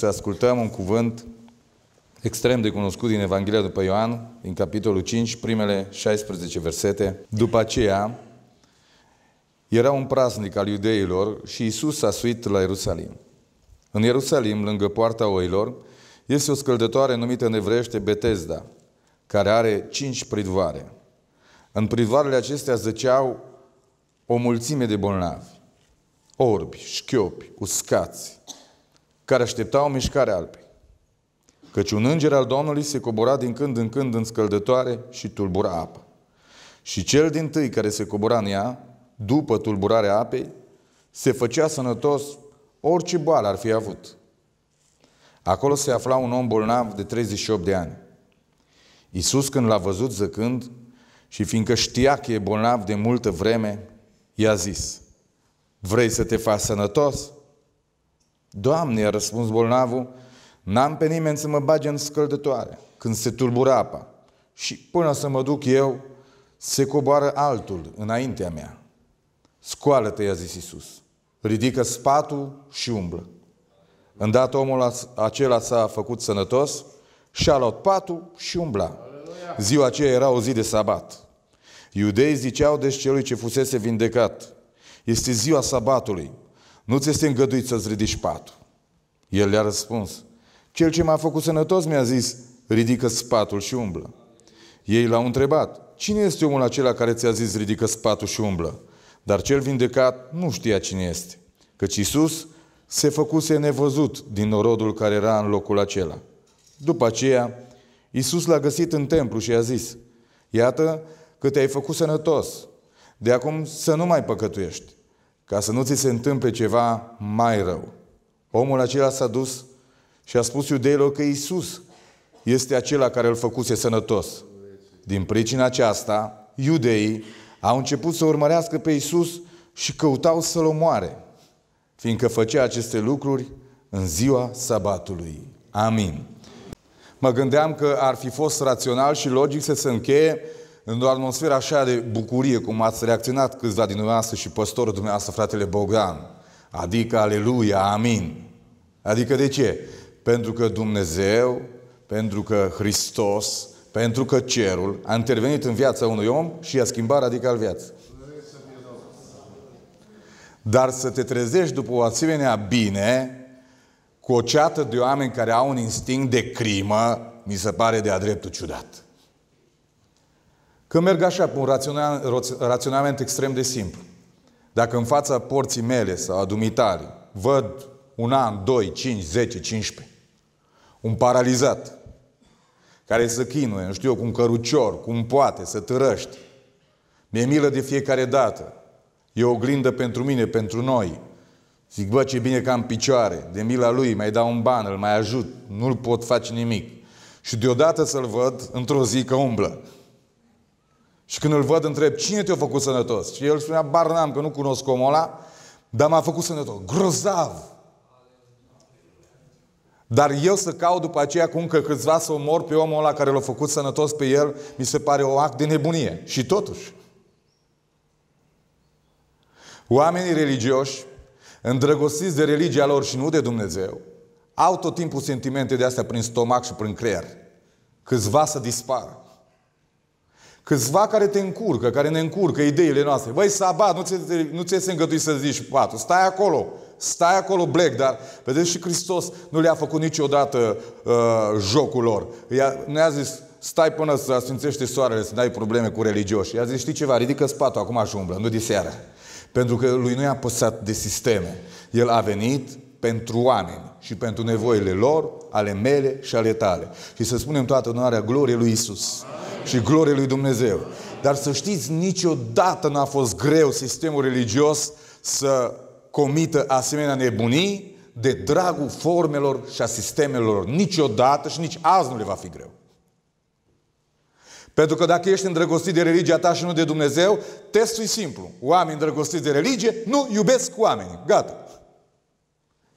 să ascultăm un cuvânt extrem de cunoscut din Evanghelia după Ioan, din capitolul 5, primele 16 versete. După aceea, era un praznic al iudeilor și Isus a suit la Ierusalim. În Ierusalim, lângă poarta oilor, este o scăldătoare numită în evreiește Betesda, care are cinci pridvoare. În pridvoarele acestea zăceau o mulțime de bolnavi, orbi, șchiopi, uscați, care așteptau mișcarea alpei. Căci un înger al Domnului se cobora din când în când în scăldătoare și tulbura apă. Și cel din tâi care se cobora în ea, după tulburarea apei, se făcea sănătos orice boală ar fi avut. Acolo se afla un om bolnav de 38 de ani. Iisus când l-a văzut zăcând și fiindcă știa că e bolnav de multă vreme, i-a zis, vrei să te faci sănătos? Doamne, a răspuns bolnavul, n-am pe nimeni să mă bage în scăldătoare când se tulbură apa și până să mă duc eu, se coboară altul înaintea mea. Scoală-te, i-a zis Iisus. Ridică spatul și umblă. Îndată omul acela s-a făcut sănătos și a luat patul și umbla. Ziua aceea era o zi de sabat. Iudeii ziceau deci celui ce fusese vindecat. Este ziua sabatului. Nu ți este îngăduit să-ți ridici patul. El le-a răspuns. Cel ce m-a făcut sănătos mi-a zis, ridică spatul și umblă. Ei l-au întrebat, cine este omul acela care ți-a zis, ridică spatul și umblă? Dar cel vindecat nu știa cine este, căci Iisus se făcuse nevăzut din norodul care era în locul acela. După aceea, Iisus l-a găsit în templu și a zis, Iată că te-ai făcut sănătos, de acum să nu mai păcătuiești, ca să nu ți se întâmple ceva mai rău. Omul acela s-a dus și a spus iudeilor că Iisus este acela care îl făcuse sănătos. Din pricina aceasta, iudeii au început să urmărească pe Iisus și căutau să-L omoare, fiindcă făcea aceste lucruri în ziua sabatului. Amin. Mă gândeam că ar fi fost rațional și logic să se încheie în o atmosferă așa de bucurie, cum ați reacționat câțiva din dumneavoastră și păstorul dumneavoastră, fratele Bogdan. Adică, aleluia, amin. Adică de ce? Pentru că Dumnezeu, pentru că Hristos, pentru că cerul a intervenit în viața unui om și i-a schimbat radical viața. Dar să te trezești după o asemenea bine, cu o ceată de oameni care au un instinct de crimă, mi se pare de-a dreptul ciudat. Că merg așa, pe un raționament extrem de simplu. Dacă în fața porții mele sau a dumitare văd un an, doi, cinci, zece, 15, un paralizat, care să chinuie, nu știu eu, cu un cărucior, cum poate, să târăști. Mi-e milă de fiecare dată. E o oglindă pentru mine, pentru noi. Zic, bă, ce bine că am picioare. De mila lui, mai dau un ban, îl mai ajut. Nu-l pot face nimic. Și deodată să-l văd într-o zi că umblă. Și când îl văd, întreb, cine te-a făcut sănătos? Și el spunea, bar n-am, că nu cunosc omul ăla, dar m-a făcut sănătos. Grozav! Dar eu să caut după aceea cu încă câțiva să omor pe omul ăla care l-a făcut sănătos pe el, mi se pare o act de nebunie. Și totuși, oamenii religioși, îndrăgostiți de religia lor și nu de Dumnezeu, au tot timpul sentimente de astea prin stomac și prin creier. Câțiva să dispară. Câțiva care te încurcă, care ne încurcă ideile noastre. Băi, sabat, nu ți, nu ți este îngăduit să zici patul. Stai acolo. Stai acolo, black, dar vedeți și Hristos nu le-a făcut niciodată uh, jocul lor. I-a, ne-a zis, stai până să asfințește soarele, să n-ai probleme cu religioși. I-a zis, știi ceva, ridică spatul acum și umblă, nu de seară. Pentru că lui nu i-a păsat de sisteme. El a venit pentru oameni și pentru nevoile lor, ale mele și ale tale. Și să spunem toată onoarea gloriei lui Isus și gloriei lui Dumnezeu. Dar să știți, niciodată n-a fost greu sistemul religios să comită asemenea nebunii de dragul formelor și a sistemelor. Niciodată și nici azi nu le va fi greu. Pentru că dacă ești îndrăgostit de religia ta și nu de Dumnezeu, testul e simplu. Oamenii îndrăgostiți de religie nu iubesc oamenii. Gata.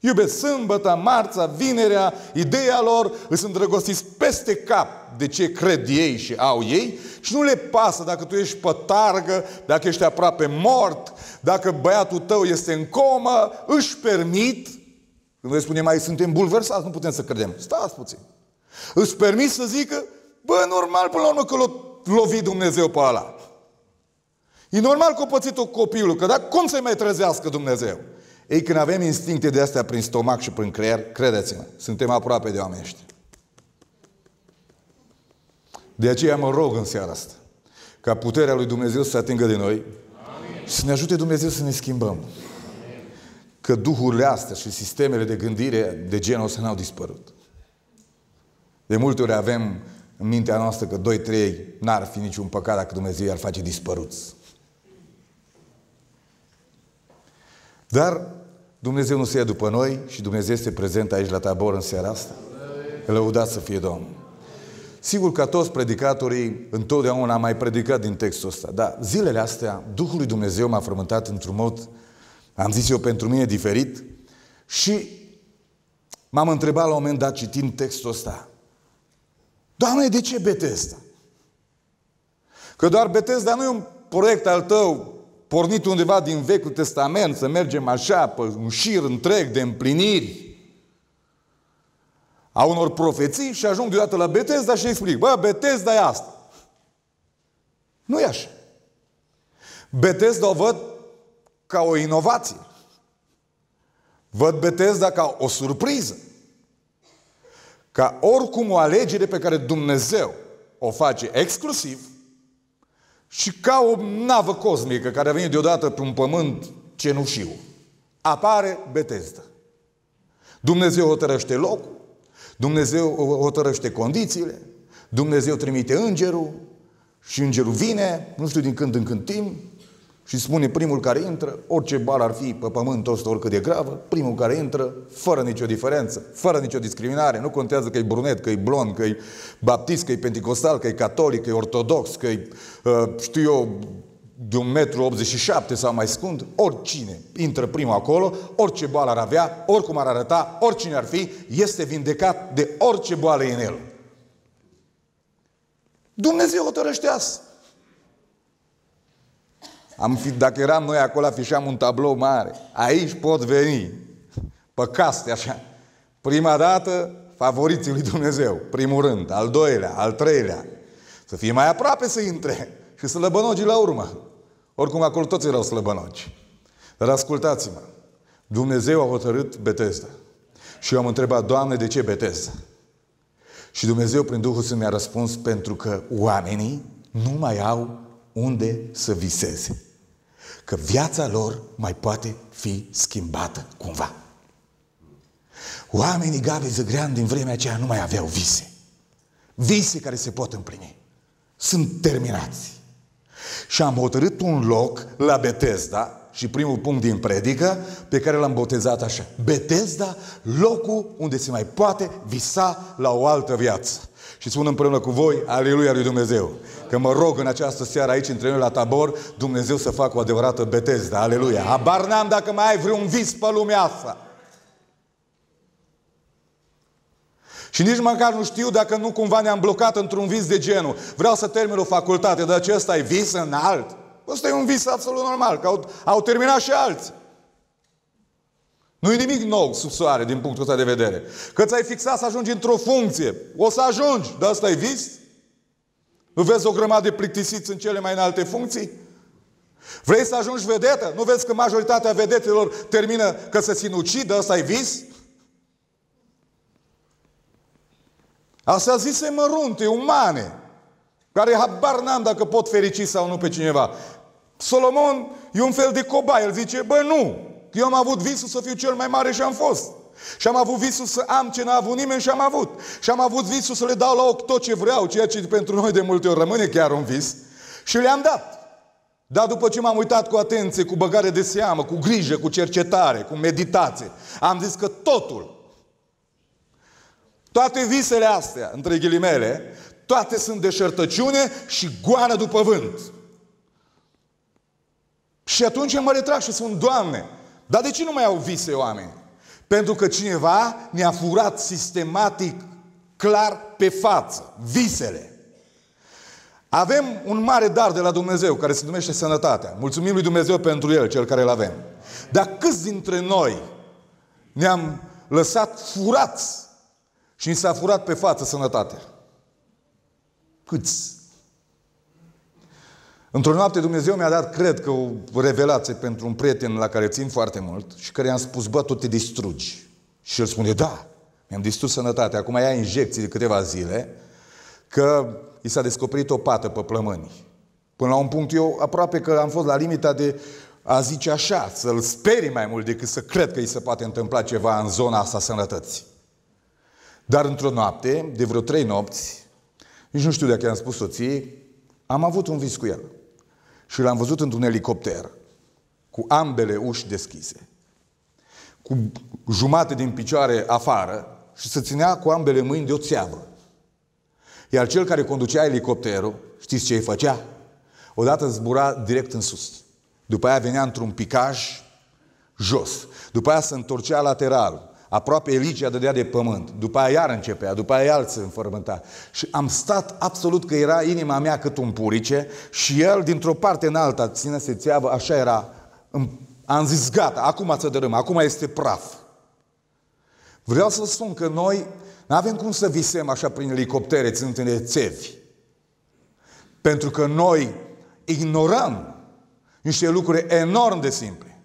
Iubesc sâmbătă, marța, vinerea, ideea lor, îți îndrăgostiți peste cap de ce cred ei și au ei și nu le pasă dacă tu ești pătargă, dacă ești aproape mort, dacă băiatul tău este în comă, își permit Când voi spune mai suntem bulversați, nu putem să credem. Stați puțin. Îți permis să zică, bă, normal până la urmă că l-a lovit Dumnezeu pe ăla. E normal că a pățit-o copilul, că dar cum să-i mai trezească Dumnezeu? Ei, când avem instincte de astea prin stomac și prin creier, credeți-mă, suntem aproape de oameni ăștia. De aceea mă rog în seara asta ca puterea lui Dumnezeu să se atingă de noi Amin. și să ne ajute Dumnezeu să ne schimbăm. Amin. Că duhurile astea și sistemele de gândire de genul ăsta n-au dispărut. De multe ori avem în mintea noastră că doi, trei n-ar fi niciun păcat dacă Dumnezeu i-ar face dispăruți. Dar Dumnezeu nu se ia după noi și Dumnezeu este prezent aici la tabor în seara asta. Lăudați să fie Domnul. Sigur că toți predicatorii întotdeauna am mai predicat din textul ăsta, dar zilele astea Duhul lui Dumnezeu m-a frământat într-un mod, am zis eu, pentru mine diferit și m-am întrebat la un moment dat citind textul ăsta, Doamne, de ce Betesda? Că doar Betesda nu e un proiect al tău pornit undeva din Vechiul Testament, să mergem așa pe un șir întreg de împliniri a unor profeții și ajung deodată la Betesda și explic, bă, Betesda e asta. Nu e așa. Betesda o văd ca o inovație. Văd Betesda ca o surpriză. Ca oricum o alegere pe care Dumnezeu o face exclusiv și ca o navă cosmică care a venit deodată pe un pământ cenușiu. Apare Betesda. Dumnezeu hotărăște locul, Dumnezeu hotărăște condițiile, Dumnezeu trimite îngerul și îngerul vine, nu știu din când în când timp, și spune primul care intră, orice bal ar fi pe pământul ăsta, oricât de gravă, primul care intră, fără nicio diferență, fără nicio discriminare, nu contează că e brunet, că e blond, că e baptist, că e pentecostal, că e catolic, că e ortodox, că e, uh, știu eu, de un metru 87 sau mai scund, oricine intră primul acolo, orice boală ar avea, oricum ar arăta, oricine ar fi, este vindecat de orice boală în el. Dumnezeu hotărăște asta. Am fi, dacă eram noi acolo, afișam un tablou mare. Aici pot veni. Pe caste, așa. Prima dată, favoriții lui Dumnezeu. Primul rând. Al doilea, al treilea. Să fie mai aproape să intre. Și slăbănogii la urmă. Oricum acolo toți erau slăbănogi. Dar ascultați-mă. Dumnezeu a hotărât Betesda. Și eu am întrebat, Doamne, de ce Betesda? Și Dumnezeu, prin Duhul Sfânt, mi-a răspuns pentru că oamenii nu mai au unde să viseze. Că viața lor mai poate fi schimbată cumva. Oamenii Gabi Zăgrean din vremea aceea nu mai aveau vise. Vise care se pot împlini. Sunt terminați. Și am hotărât un loc la Betesda, și primul punct din predică, pe care l-am botezat așa. Betesda, locul unde se mai poate visa la o altă viață. Și spun împreună cu voi, Aleluia lui Dumnezeu. Că mă rog în această seară aici, între noi la tabor, Dumnezeu să facă o adevărată betezda. Aleluia. Habar n-am dacă mai ai vreun vis pe lumea asta. Și nici măcar nu știu dacă nu cumva ne-am blocat într-un vis de genul. Vreau să termin o facultate, dar acesta e vis înalt. Ăsta e un vis absolut normal, că au, au terminat și alții. Nu e nimic nou sub soare din punctul ăsta de vedere. Că ți-ai fixat să ajungi într-o funcție. O să ajungi. Dar asta e vis? Nu vezi o grămadă de plictisiți în cele mai înalte funcții? Vrei să ajungi vedetă? Nu vezi că majoritatea vedetelor termină că se sinucidă? Asta e vis? Asta zise mărunte, umane, care habar n-am dacă pot ferici sau nu pe cineva. Solomon e un fel de cobai, el zice, bă, nu, eu am avut visul să fiu cel mai mare și am fost. Și am avut visul să am ce n-a avut nimeni și am avut. Și am avut visul să le dau la ochi tot ce vreau, ceea ce pentru noi de multe ori rămâne chiar un vis. Și le-am dat. Dar după ce m-am uitat cu atenție, cu băgare de seamă, cu grijă, cu cercetare, cu meditație, am zis că totul, toate visele astea, între ghilimele, toate sunt deșertăciune și goană după vânt. Și atunci mă retrag și spun, Doamne, dar de ce nu mai au vise oameni? Pentru că cineva ne-a furat sistematic, clar, pe față, visele. Avem un mare dar de la Dumnezeu, care se numește sănătatea. Mulțumim lui Dumnezeu pentru el, cel care îl avem. Dar câți dintre noi ne-am lăsat furați și ni s-a furat pe față sănătatea. Câți? Într-o noapte Dumnezeu mi-a dat, cred că o revelație pentru un prieten la care țin foarte mult și care i-am spus, bă, tu te distrugi. Și el spune, da, mi-am distrus sănătatea. Acum ia injecții de câteva zile, că i s-a descoperit o pată pe plămâni. Până la un punct eu aproape că am fost la limita de a zice așa, să-l sperii mai mult decât să cred că îi se poate întâmpla ceva în zona asta sănătății. Dar într-o noapte, de vreo trei nopți, nici nu știu dacă i-am spus soției, am avut un vis cu el. Și l-am văzut într-un elicopter, cu ambele uși deschise, cu jumate din picioare afară și se ținea cu ambele mâini de o țeavă. Iar cel care conducea elicopterul, știți ce îi făcea? Odată zbura direct în sus. După aia venea într-un picaj jos. După aia se întorcea lateral. Aproape Elicia dădea de pământ. După aia iar începea, după aia iar se înfărmânta. Și am stat absolut că era inima mea cât un purice și el dintr-o parte în alta ține se țeavă, așa era. Am zis gata, acum să dărâm, acum este praf. Vreau să spun că noi nu avem cum să visem așa prin elicoptere ținând de țevi. Pentru că noi ignorăm niște lucruri enorm de simple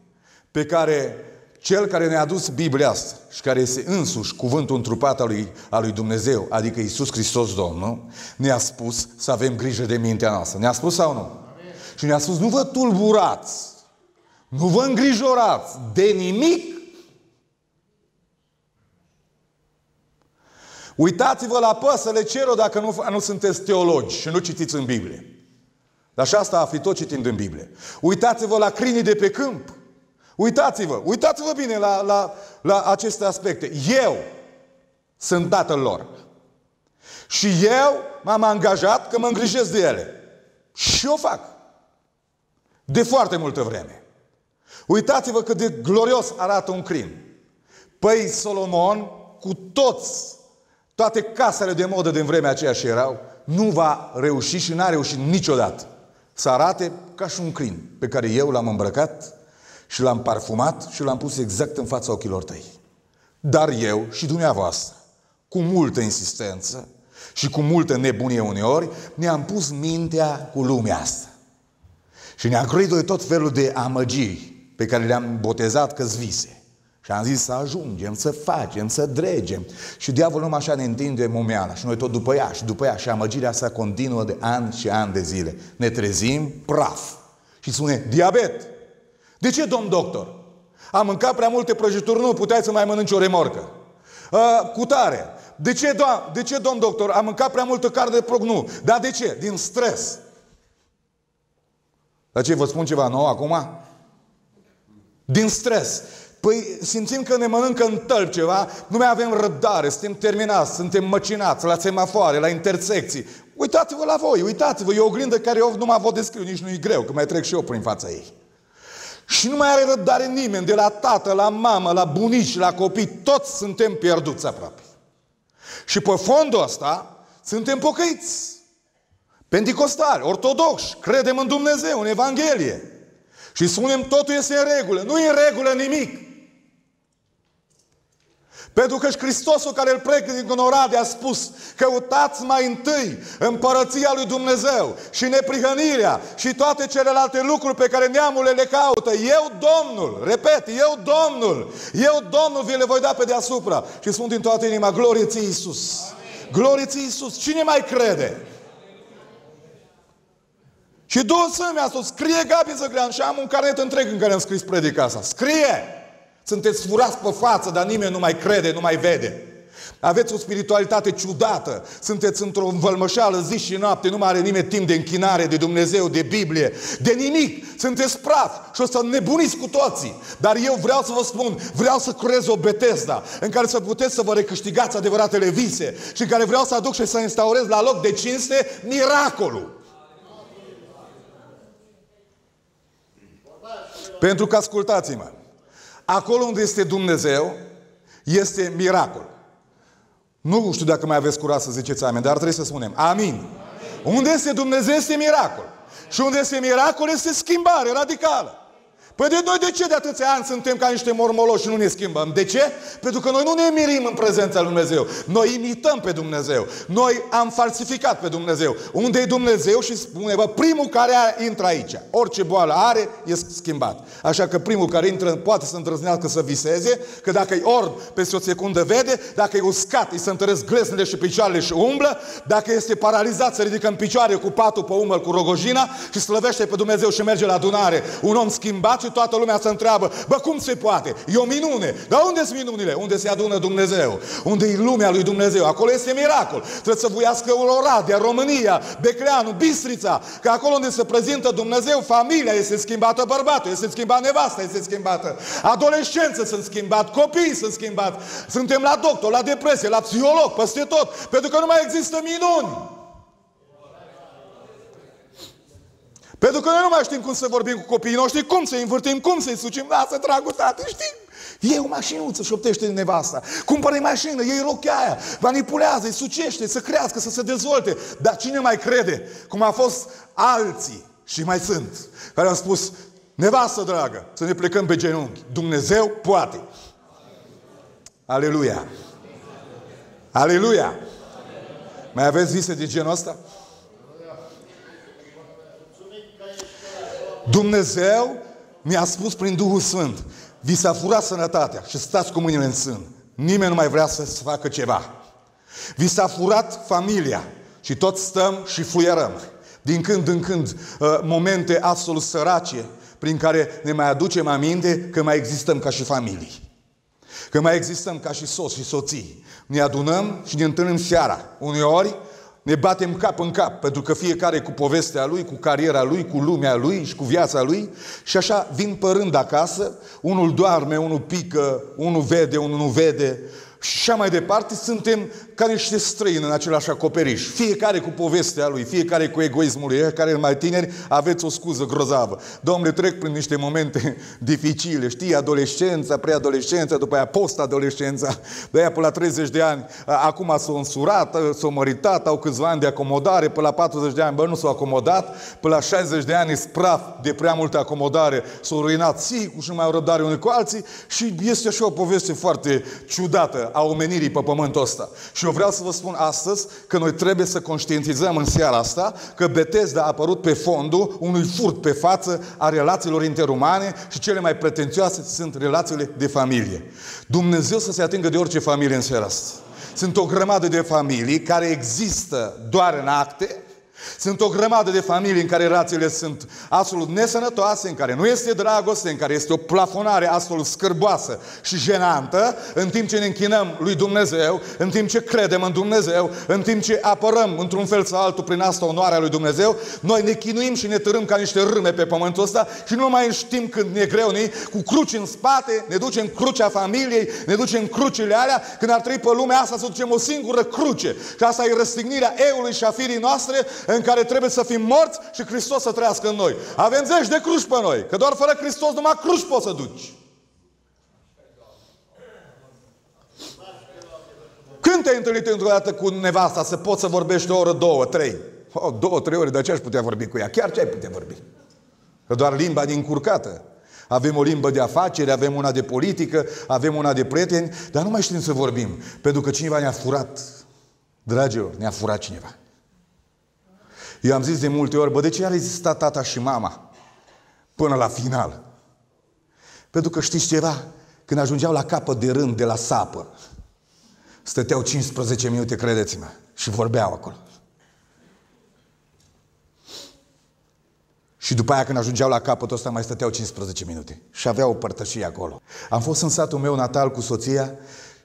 pe care cel care ne-a adus Biblia asta și care este însuși cuvântul întrupat al lui, al lui Dumnezeu, adică Isus Hristos Domnul, ne-a spus să avem grijă de mintea noastră. Ne-a spus sau nu? Amin. Și ne-a spus, nu vă tulburați, nu vă îngrijorați de nimic. Uitați-vă la păsările cerul dacă nu, nu sunteți teologi și nu citiți în Biblie. Dar și asta fi tot citind în Biblie. Uitați-vă la crinii de pe câmp. Uitați-vă, uitați-vă bine la, la, la aceste aspecte. Eu sunt tatăl lor. Și eu m-am angajat că mă îngrijesc de ele. Și o fac. De foarte multă vreme. Uitați-vă cât de glorios arată un crin. Păi Solomon, cu toți, toate casele de modă din vremea aceea și erau, nu va reuși și n-a reușit niciodată să arate ca și un crin pe care eu l-am îmbrăcat și l-am parfumat și l-am pus exact în fața ochilor tăi. Dar eu și dumneavoastră, cu multă insistență și cu multă nebunie uneori, ne-am pus mintea cu lumea asta. Și ne-am croit de tot felul de amăgiri pe care le-am botezat că vise. Și am zis să ajungem, să facem, să dregem. Și diavolul numai așa ne întinde momeala și noi tot după ea și după ea și amăgirea asta continuă de ani și ani de zile. Ne trezim praf. Și spune, diabet. De ce, domn doctor? Am mâncat prea multe prăjituri, nu puteai să mai mănânci o remorcă. Uh, cu tare. De ce, do- de ce, domn doctor? Am mâncat prea multă carne de prog, nu. Dar de ce? Din stres. Dar ce, vă spun ceva nou acum? Din stres. Păi simțim că ne mănâncă în tălp ceva, nu mai avem răbdare, suntem terminați, suntem măcinați la semafoare, la intersecții. Uitați-vă la voi, uitați-vă, e o oglindă care eu nu mă văd descriu, nici nu e greu, că mai trec și eu prin fața ei. Și nu mai are răbdare nimeni, de la tată, la mamă, la bunici, la copii, toți suntem pierduți aproape. Și pe fondul ăsta suntem pocăiți. Penticostali, ortodoxi, credem în Dumnezeu, în Evanghelie. Și spunem totul este în regulă. Nu e în regulă nimic. Pentru că și Hristosul care îl plec din Onorade a spus căutați mai întâi împărăția lui Dumnezeu și neprihănirea și toate celelalte lucruri pe care neamurile le caută. Eu Domnul, repet, eu Domnul, eu Domnul vi le voi da pe deasupra. Și spun din toată inima, glorie ție Iisus. Glorie ție Iisus. Cine mai crede? Și două să mi-a spus, scrie Gabi Zăgrean și am un carnet întreg în care am scris predica asta. Scrie! Sunteți furați pe față, dar nimeni nu mai crede, nu mai vede. Aveți o spiritualitate ciudată. Sunteți într-o învălmășală zi și noapte, nu mai are nimeni timp de închinare, de Dumnezeu, de Biblie, de nimic. Sunteți praf și o să nebuniți cu toții. Dar eu vreau să vă spun, vreau să creez o Betesda în care să puteți să vă recâștigați adevăratele vise și în care vreau să aduc și să instaurez la loc de cinste miracolul. Pentru că ascultați-mă, Acolo unde este Dumnezeu, este miracol. Nu știu dacă mai aveți curaj să ziceți amin, dar trebuie să spunem amin. amin. Unde este Dumnezeu este miracol. Și unde este miracol este schimbare radicală. Păi de noi de ce de atâția ani suntem ca niște mormoloși și nu ne schimbăm? De ce? Pentru că noi nu ne mirim în prezența lui Dumnezeu. Noi imităm pe Dumnezeu. Noi am falsificat pe Dumnezeu. Unde e Dumnezeu și spune, bă, primul care intră aici, orice boală are, e schimbat. Așa că primul care intră poate să îndrăznească să viseze, că dacă e orb, peste o secundă vede, dacă e uscat, îi se întăresc glesnele și picioarele și umblă, dacă este paralizat, se ridică în picioare cu patul pe umăr, cu rogojina și slăvește pe Dumnezeu și merge la adunare. Un om schimbat și toată lumea se întreabă, bă, cum se poate? E o minune. Dar unde sunt minunile? Unde se adună Dumnezeu? Unde e lumea lui Dumnezeu? Acolo este miracol. Trebuie să vuiască Oradea, România, Becleanu, Bistrița, că acolo unde se prezintă Dumnezeu, familia este schimbată, bărbatul este schimbat, nevasta este schimbată, adolescență sunt schimbat, copiii sunt schimbat, suntem la doctor, la depresie, la psiholog, peste tot, pentru că nu mai există minuni. Pentru că noi nu mai știm cum să vorbim cu copiii noștri, cum să-i învârtim, cum să-i sucim. Lasă, dragul tată, știi? E o mașinuță și optește din nevasta. Cumpără mașină, e rochea aia, manipulează, îi sucește, să crească, să se dezvolte. Dar cine mai crede? Cum a fost alții și mai sunt, care au spus, nevastă dragă, să ne plecăm pe genunchi. Dumnezeu poate. Aleluia! Aleluia! Mai aveți vise de genul ăsta? Dumnezeu mi-a spus prin Duhul Sfânt, vi s-a furat sănătatea și stați cu mâinile în sân. Nimeni nu mai vrea să facă ceva. Vi s-a furat familia și tot stăm și fluierăm. Din când în când uh, momente absolut sărace prin care ne mai aducem aminte că mai existăm ca și familii. Că mai existăm ca și soți și soții. Ne adunăm și ne întâlnim seara. Uneori ne batem cap în cap, pentru că fiecare cu povestea lui, cu cariera lui, cu lumea lui și cu viața lui. Și așa vin părând acasă, unul doarme, unul pică, unul vede, unul nu vede, și așa mai departe, suntem ca niște străini în același acoperiș. Fiecare cu povestea lui, fiecare cu egoismul lui. Care mai tineri aveți o scuză grozavă. Domnule, trec prin niște momente dificile, știi, adolescența, preadolescența, după aia post-adolescența, de aia până la 30 de ani, acum s-au însurat, s-au măritat, au câțiva ani de acomodare, până la 40 de ani, bă, nu s-au acomodat, până la 60 de ani spraf de prea multă acomodare, s-au ruinat sicul și nu mai au răbdare unii cu alții și este așa o poveste foarte ciudată a omenirii pe pământul ăsta. Și eu vreau să vă spun astăzi că noi trebuie să conștientizăm în seara asta că Betesda a apărut pe fondul unui furt pe față a relațiilor interumane și cele mai pretențioase sunt relațiile de familie. Dumnezeu să se atingă de orice familie în seara asta. Sunt o grămadă de familii care există doar în acte, sunt o grămadă de familii în care relațiile sunt absolut nesănătoase, în care nu este dragoste, în care este o plafonare absolut scârboasă și jenantă, în timp ce ne închinăm lui Dumnezeu, în timp ce credem în Dumnezeu, în timp ce apărăm într-un fel sau altul prin asta onoarea lui Dumnezeu, noi ne chinuim și ne târâm ca niște râme pe pământul ăsta și nu mai știm când ne greu ni, cu cruci în spate, ne ducem crucea familiei, ne ducem crucile alea, când ar trebui pe lumea asta să ducem o singură cruce. Și asta e răstignirea eului și a firii noastre în care trebuie să fim morți și Hristos să trăiască în noi. Avem zeci de cruci pe noi, că doar fără Hristos numai cruci poți să duci. Când te-ai întâlnit într-o dată cu nevasta să poți să vorbești o oră, două, trei? Oh, două, trei ore, de ce aș putea vorbi cu ea? Chiar ce ai putea vorbi? Că doar limba din curcată. Avem o limbă de afaceri, avem una de politică, avem una de prieteni, dar nu mai știm să vorbim. Pentru că cineva ne-a furat. Dragilor, ne-a furat cineva. Eu am zis de multe ori, bă, de ce a rezistat tata și mama până la final? Pentru că știți ceva? Când ajungeau la capăt de rând de la sapă, stăteau 15 minute, credeți-mă, și vorbeau acolo. Și după aia când ajungeau la capătul ăsta mai stăteau 15 minute. Și aveau o părtășie acolo. Am fost în satul meu natal cu soția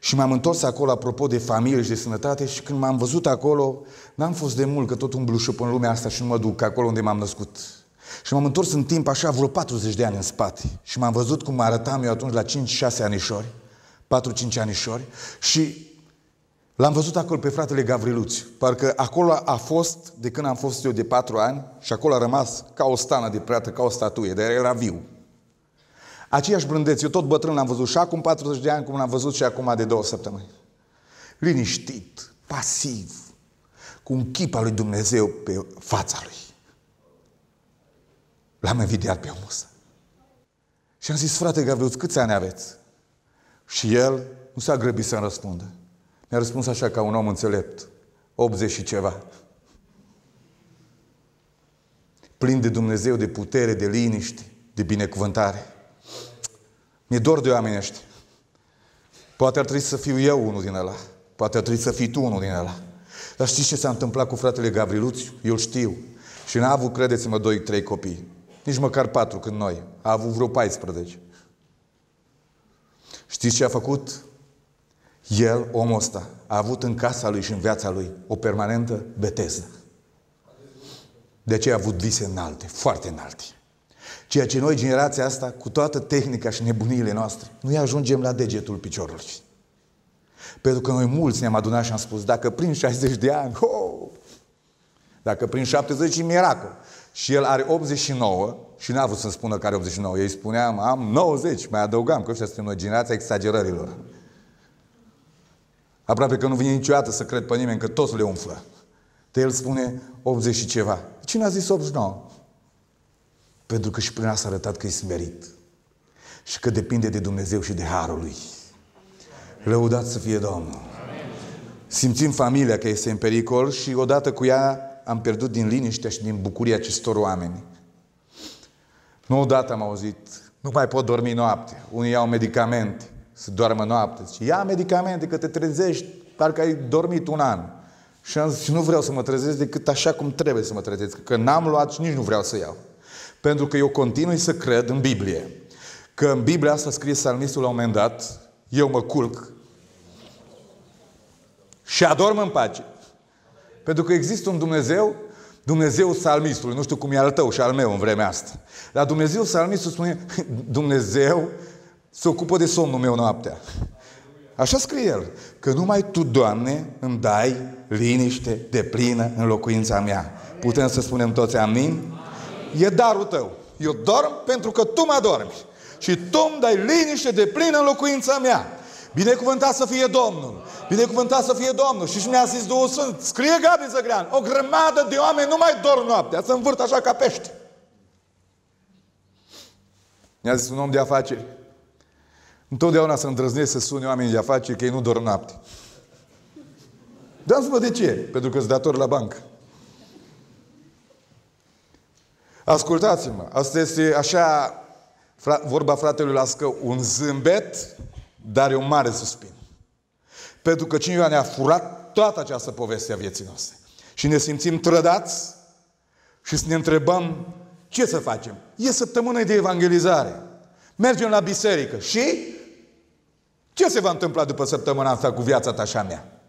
și m-am întors acolo apropo de familie și de sănătate și când m-am văzut acolo, n-am fost de mult că tot umblu și în lumea asta și nu mă duc acolo unde m-am născut. Și m-am întors în timp așa vreo 40 de ani în spate și m-am văzut cum arătam eu atunci la 5-6 anișori, 4-5 anișori și L-am văzut acolo pe fratele Gavriluț. Parcă acolo a fost de când am fost eu de patru ani și acolo a rămas ca o stană de preată, ca o statuie, dar era viu. Aceeași blândețe, eu tot bătrân l-am văzut și acum 40 de ani, cum l-am văzut și acum de două săptămâni. Liniștit, pasiv, cu un chip al lui Dumnezeu pe fața lui. L-am invidiat pe omul ăsta. Și am zis, frate Gavriluț, câți ani aveți? Și el nu s-a grăbit să-mi răspundă. Mi-a răspuns așa ca un om înțelept. 80 și ceva. Plin de Dumnezeu, de putere, de liniște, de binecuvântare. Mi-e dor de oamenii ăștia. Poate ar trebui să fiu eu unul din ăla. Poate ar trebui să fii tu unul din ăla. Dar știți ce s-a întâmplat cu fratele Gavriluțiu? Eu știu. Și n-a avut, credeți-mă, doi, trei copii. Nici măcar patru când noi. A avut vreo 14. Știți ce a făcut? El, omul ăsta, a avut în casa lui și în viața lui o permanentă beteză. De aceea a avut vise înalte, foarte înalte. Ceea ce noi, generația asta, cu toată tehnica și nebuniile noastre, nu ajungem la degetul piciorului. Pentru că noi mulți ne-am adunat și am spus, dacă prin 60 de ani, oh, dacă prin 70 e miracol. Și el are 89 și n-a vrut să-mi spună că are 89. Ei spuneam, am 90, mai adăugam, că ăștia suntem noi, generația exagerărilor. Aproape că nu vine niciodată să cred pe nimeni că toți le umflă. De el spune 80 și ceva. Cine a zis 89? Pentru că și prin asta a arătat că e smerit. Și că depinde de Dumnezeu și de Harul Lui. Lăudat să fie Domnul. Simțim familia că este în pericol și odată cu ea am pierdut din liniștea și din bucuria acestor oameni. Nu odată am auzit, nu mai pot dormi noapte. Unii iau medicamente să doarmă noapte. Zice, ia medicamente că te trezești, parcă ai dormit un an. Și am zis, nu vreau să mă trezesc decât așa cum trebuie să mă trezesc. Că n-am luat și nici nu vreau să iau. Pentru că eu continui să cred în Biblie. Că în Biblia asta scrie salmistul la un moment dat, eu mă culc și adorm în pace. Pentru că există un Dumnezeu, Dumnezeu salmistului, nu știu cum e al tău și al meu în vremea asta. Dar Dumnezeu salmistul spune, Dumnezeu se ocupă de somnul meu noaptea. Așa scrie el. Că numai Tu, Doamne, îmi dai liniște de plină în locuința mea. Putem să spunem toți amin? Amin? E darul Tău. Eu dorm pentru că Tu mă dormi. Și Tu îmi dai liniște de plină în locuința mea. Binecuvântat să fie Domnul. Binecuvântat să fie Domnul. Și mi-a zis Duhul Sfânt, scrie Gabriel Zăgrean, o grămadă de oameni nu mai dorm noaptea, să învârt așa ca pești. Mi-a zis un om de afaceri, Întotdeauna să îndrăznesc să sune oamenii de afaceri că ei nu dorm noapte. Dați-mă de ce? Pentru că sunt dator la bancă. Ascultați-mă, asta este așa, vorba fratelui Lască, un zâmbet, dar e un mare suspin. Pentru că cineva ne-a furat toată această poveste a vieții noastre. Și ne simțim trădați și să ne întrebăm ce să facem. E săptămână de evangelizare. Mergem la biserică și ce se va întâmpla după săptămâna asta cu viața ta și a mea?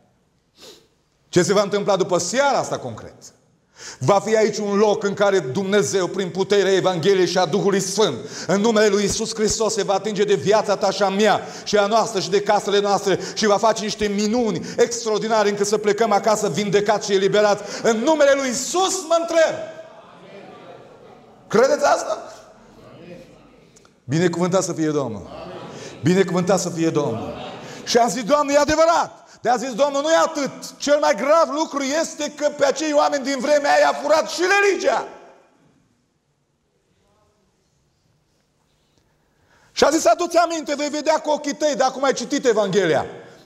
Ce se va întâmpla după seara asta concret? Va fi aici un loc în care Dumnezeu, prin puterea Evangheliei și a Duhului Sfânt, în numele Lui Isus Hristos, se va atinge de viața ta și a mea și a noastră și de casele noastre și va face niște minuni extraordinare încât să plecăm acasă vindecați și eliberați. În numele Lui Isus mă întreb. Credeți asta? Binecuvântat să fie Domnul. Binecuvântat să fie Domnul. Și am zis, Doamne, e adevărat. De a zis, Domnul, nu e atât. Cel mai grav lucru este că pe acei oameni din vremea aia a furat și religia. Și a zis, adu-ți aminte, vei vedea cu ochii tăi, de acum ai citit Evanghelia.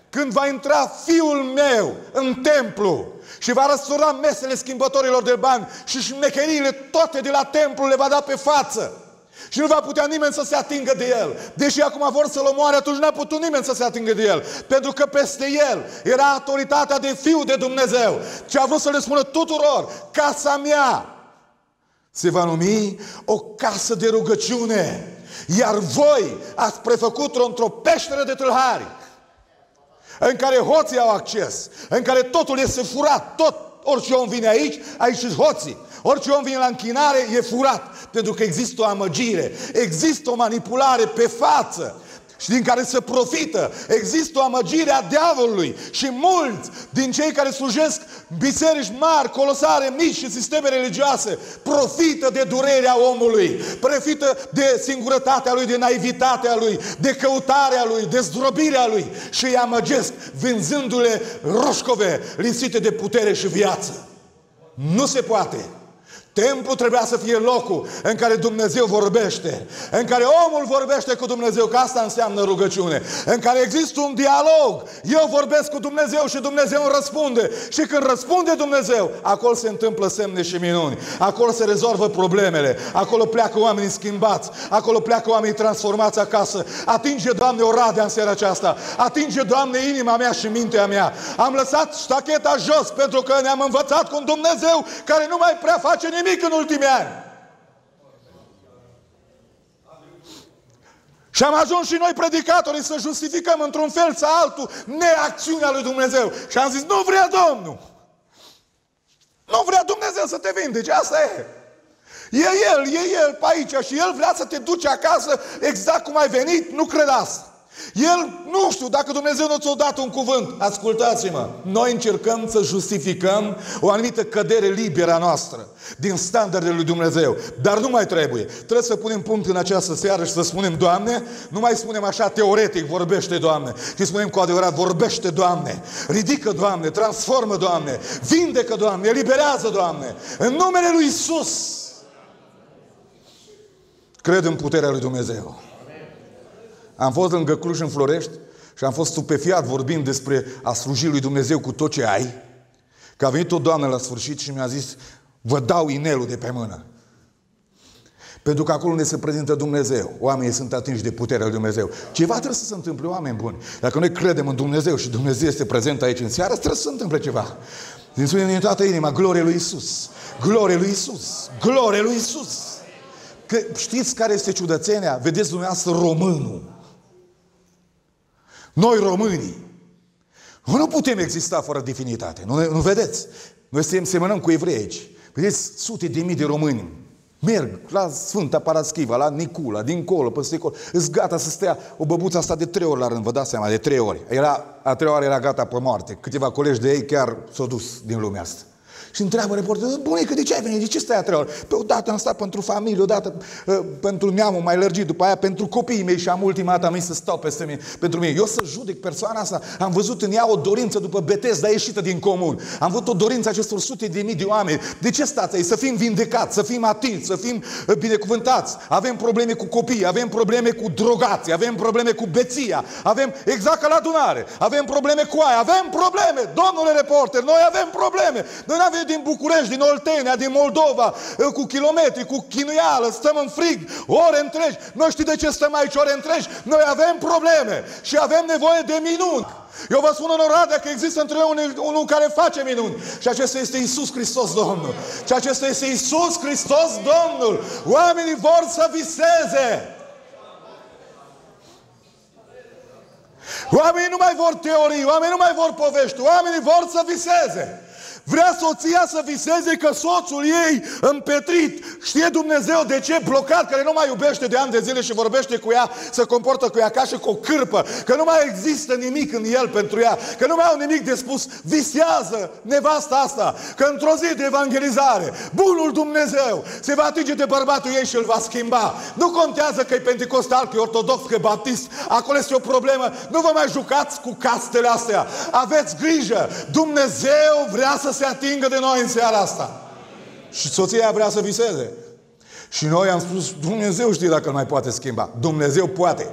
Când va intra fiul meu în templu și va răstura mesele schimbătorilor de bani și șmecheriile toate de la templu le va da pe față. Și nu va putea nimeni să se atingă de el. Deși acum vor să-l omoare, atunci n-a putut nimeni să se atingă de el. Pentru că peste el era autoritatea de Fiu de Dumnezeu. Ce a vrut să le spună tuturor, casa mea se va numi o casă de rugăciune. Iar voi ați prefăcut-o într-o peșteră de tâlhari în care hoții au acces, în care totul este furat, tot, orice om vine aici, aici sunt hoții. Orice om vine la închinare e furat, pentru că există o amăgire, există o manipulare pe față și din care se profită. Există o amăgire a diavolului și mulți din cei care slujesc biserici mari, colosare, mici și sisteme religioase profită de durerea omului, profită de singurătatea lui, de naivitatea lui, de căutarea lui, de zdrobirea lui și îi amăgesc vânzându-le roșcove lipsite de putere și viață. Nu se poate. Templu trebuia să fie locul în care Dumnezeu vorbește, în care omul vorbește cu Dumnezeu, că asta înseamnă rugăciune, în care există un dialog. Eu vorbesc cu Dumnezeu și Dumnezeu îmi răspunde. Și când răspunde Dumnezeu, acolo se întâmplă semne și minuni. Acolo se rezolvă problemele. Acolo pleacă oamenii schimbați. Acolo pleacă oamenii transformați acasă. Atinge, Doamne, o radea în seara aceasta. Atinge, Doamne, inima mea și mintea mea. Am lăsat ștacheta jos pentru că ne-am învățat cu un Dumnezeu care nu mai prea face nimic în ultimii ani. Și am ajuns și noi predicatorii să justificăm într-un fel sau altul neacțiunea lui Dumnezeu. Și am zis, nu vrea Domnul. Nu vrea Dumnezeu să te vindece, asta e. E El, e El pe aici și El vrea să te duci acasă exact cum ai venit, nu cred asta. El, nu știu, dacă Dumnezeu nu ți-a dat un cuvânt, ascultați-mă, noi încercăm să justificăm o anumită cădere liberă a noastră din standardele lui Dumnezeu. Dar nu mai trebuie. Trebuie să punem punct în această seară și să spunem, Doamne, nu mai spunem așa teoretic, vorbește, Doamne, ci spunem cu adevărat, vorbește, Doamne, ridică, Doamne, transformă, Doamne, vindecă, Doamne, eliberează, Doamne, în numele lui Isus. Cred în puterea lui Dumnezeu. Am fost lângă Cluj în Florești și am fost stupefiat vorbind despre a sluji lui Dumnezeu cu tot ce ai. Că a venit o doamnă la sfârșit și mi-a zis, vă dau inelul de pe mână. Pentru că acolo unde se prezintă Dumnezeu, oamenii sunt atinși de puterea lui Dumnezeu. Ceva trebuie să se întâmple, oameni buni. Dacă noi credem în Dumnezeu și Dumnezeu este prezent aici în seară, trebuie să se întâmple ceva. Din spunem din toată inima, glorie lui Isus, glorie lui Isus, glorie lui Isus. Că știți care este ciudățenia? Vedeți dumneavoastră românul. Noi românii. Nu putem exista fără divinitate. Nu, nu vedeți? Noi suntem semănăm cu evrei aici. Vedeți, sute de mii de români merg la Sfânta Paraschiva, la Nicula, dincolo, peste acolo. Îți gata să stea o băbuță asta de trei ori la rând, vă dați seama, de trei ori. Era, a trei ori era gata pe moarte. Câteva colegi de ei chiar s-au dus din lumea asta. Și întreabă reporterul, bunică, de ce ai venit? De ce stai a trei ori? Pe o dată am stat pentru familie, o dată uh, pentru neamul mai lărgit, după aia pentru copiii mei și am ultima dată am să stau peste mine, pentru mine. Eu să judec persoana asta, am văzut în ea o dorință după Betesda ieșită din comun. Am văzut o dorință acestor sute de mii de oameni. De ce stați aici? Să fim vindecați, să fim atinși, să fim uh, binecuvântați. Avem probleme cu copii, avem probleme cu drogații, avem probleme cu beția, avem exact ca la adunare, avem probleme cu aia, avem probleme. Domnule reporter, noi avem probleme. Noi nu avem din București, din Oltenia, din Moldova, cu kilometri, cu chinuială, stăm în frig, ore întregi. Noi știi de ce stăm aici ore întregi? Noi avem probleme și avem nevoie de minuni. Eu vă spun în Oradea că există între unul, unul care face minuni. Și acesta este Isus Hristos Domnul. Și acesta este Isus Hristos Domnul. Oamenii vor să viseze. Oamenii nu mai vor teorii, oamenii nu mai vor povești, oamenii vor să viseze. Vrea soția să viseze că soțul ei împetrit știe Dumnezeu de ce blocat, care nu mai iubește de ani de zile și vorbește cu ea, să comportă cu ea ca și cu o cârpă, că nu mai există nimic în el pentru ea, că nu mai au nimic de spus. Visează nevasta asta, că într-o zi de evangelizare, bunul Dumnezeu se va atinge de bărbatul ei și îl va schimba. Nu contează că e pentecostal, că e ortodox, că e baptist, acolo este o problemă. Nu vă mai jucați cu castele astea. Aveți grijă. Dumnezeu vrea să se atingă de noi în seara asta. Și soția vrea să viseze. Și noi am spus, Dumnezeu știe dacă îl mai poate schimba. Dumnezeu poate.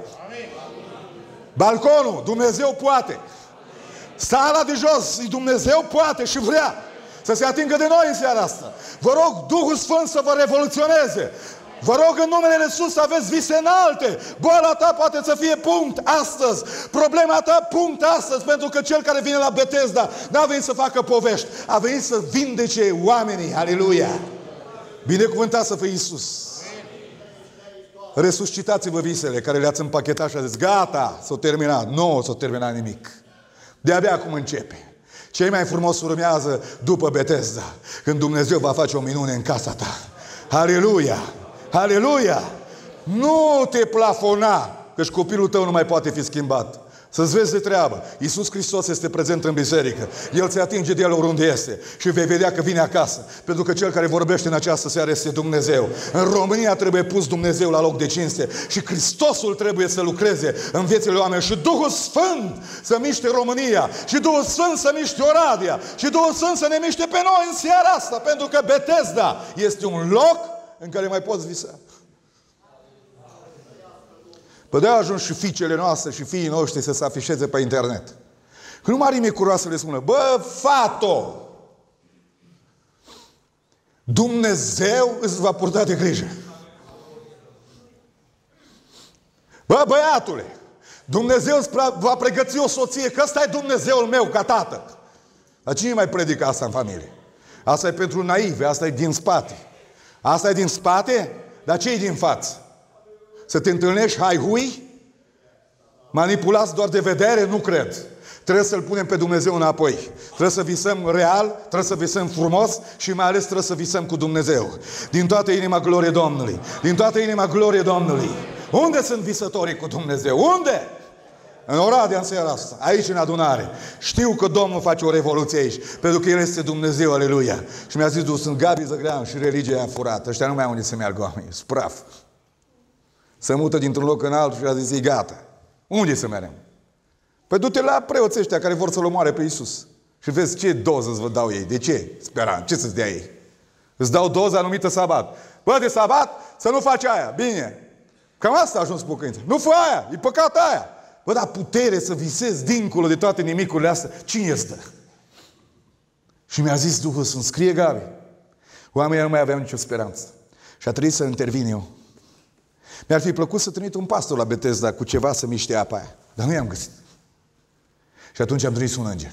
Balconul, Dumnezeu poate. Sala de jos, Dumnezeu poate și vrea să se atingă de noi în seara asta. Vă rog, Duhul Sfânt să vă revoluționeze. Vă rog în numele Lui Iisus să aveți vise înalte. Boala ta poate să fie punct astăzi. Problema ta punct astăzi. Pentru că cel care vine la Betesda n-a venit să facă povești. A venit să vindece oamenii. Aleluia! Binecuvântat să fie Iisus. Resuscitați-vă visele care le-ați împachetat și a zis, gata, s-a terminat. Nu s-a terminat nimic. De-abia acum începe. Cei mai frumos urmează după Betesda, când Dumnezeu va face o minune în casa ta. Aleluia! Aleluia! Nu te plafona, căci copilul tău nu mai poate fi schimbat. Să-ți vezi de treabă. Iisus Hristos este prezent în biserică. El se atinge de el oriunde este. Și vei vedea că vine acasă. Pentru că cel care vorbește în această seară este Dumnezeu. În România trebuie pus Dumnezeu la loc de cinste. Și Hristosul trebuie să lucreze în viețile oameni. Și Duhul Sfânt să miște România. Și Duhul Sfânt să miște Oradea. Și Duhul Sfânt să ne miște pe noi în seara asta. Pentru că Betesda este un loc în care mai poți visa. Păi de ajuns și fiicele noastre și fiii noștri să se afișeze pe internet. Că nu mari curaj să le spună, bă, fato, Dumnezeu îți va purta de grijă. Bă, băiatule, Dumnezeu îți va pregăti o soție, că ăsta e Dumnezeul meu ca tată. Dar cine mai predică asta în familie? Asta e pentru naive, asta e din spate. Asta e din spate, dar ce e din față? Să te întâlnești hai hui? Manipulați doar de vedere? Nu cred. Trebuie să-L punem pe Dumnezeu înapoi. Trebuie să visăm real, trebuie să visăm frumos și mai ales trebuie să visăm cu Dumnezeu. Din toată inima glorie Domnului. Din toată inima glorie Domnului. Unde sunt visătorii cu Dumnezeu? Unde? În Oradea în seara asta, aici în adunare. Știu că Domnul face o revoluție aici, pentru că El este Dumnezeu, aleluia. Și mi-a zis, du, sunt Gabi Zăgrean și religia a furat. Ăștia nu mai au unde să meargă oamenii, spraf. Se mută dintr-un loc în altul și a zis, e gata. Unde să mergem? Păi du-te la preoții ăștia care vor să-L omoare pe Iisus. Și vezi ce doză îți vă dau ei. De ce? Speran. Ce să-ți dea ei? Îți dau doza anumită sabat. Bă, de sabat să nu faci aia. Bine. Cam asta a ajuns pocăința. Nu fă aia. E păcat aia. Bă, dar putere să visezi dincolo de toate nimicurile astea. Cine îți dă? Și mi-a zis Duhul să scrie Gabi. Oamenii nu mai aveau nicio speranță. Și a trebuit să intervin eu. Mi-ar fi plăcut să trimit un pastor la Betesda cu ceva să miște apa aia. Dar nu i-am găsit. Și atunci am trimis un înger.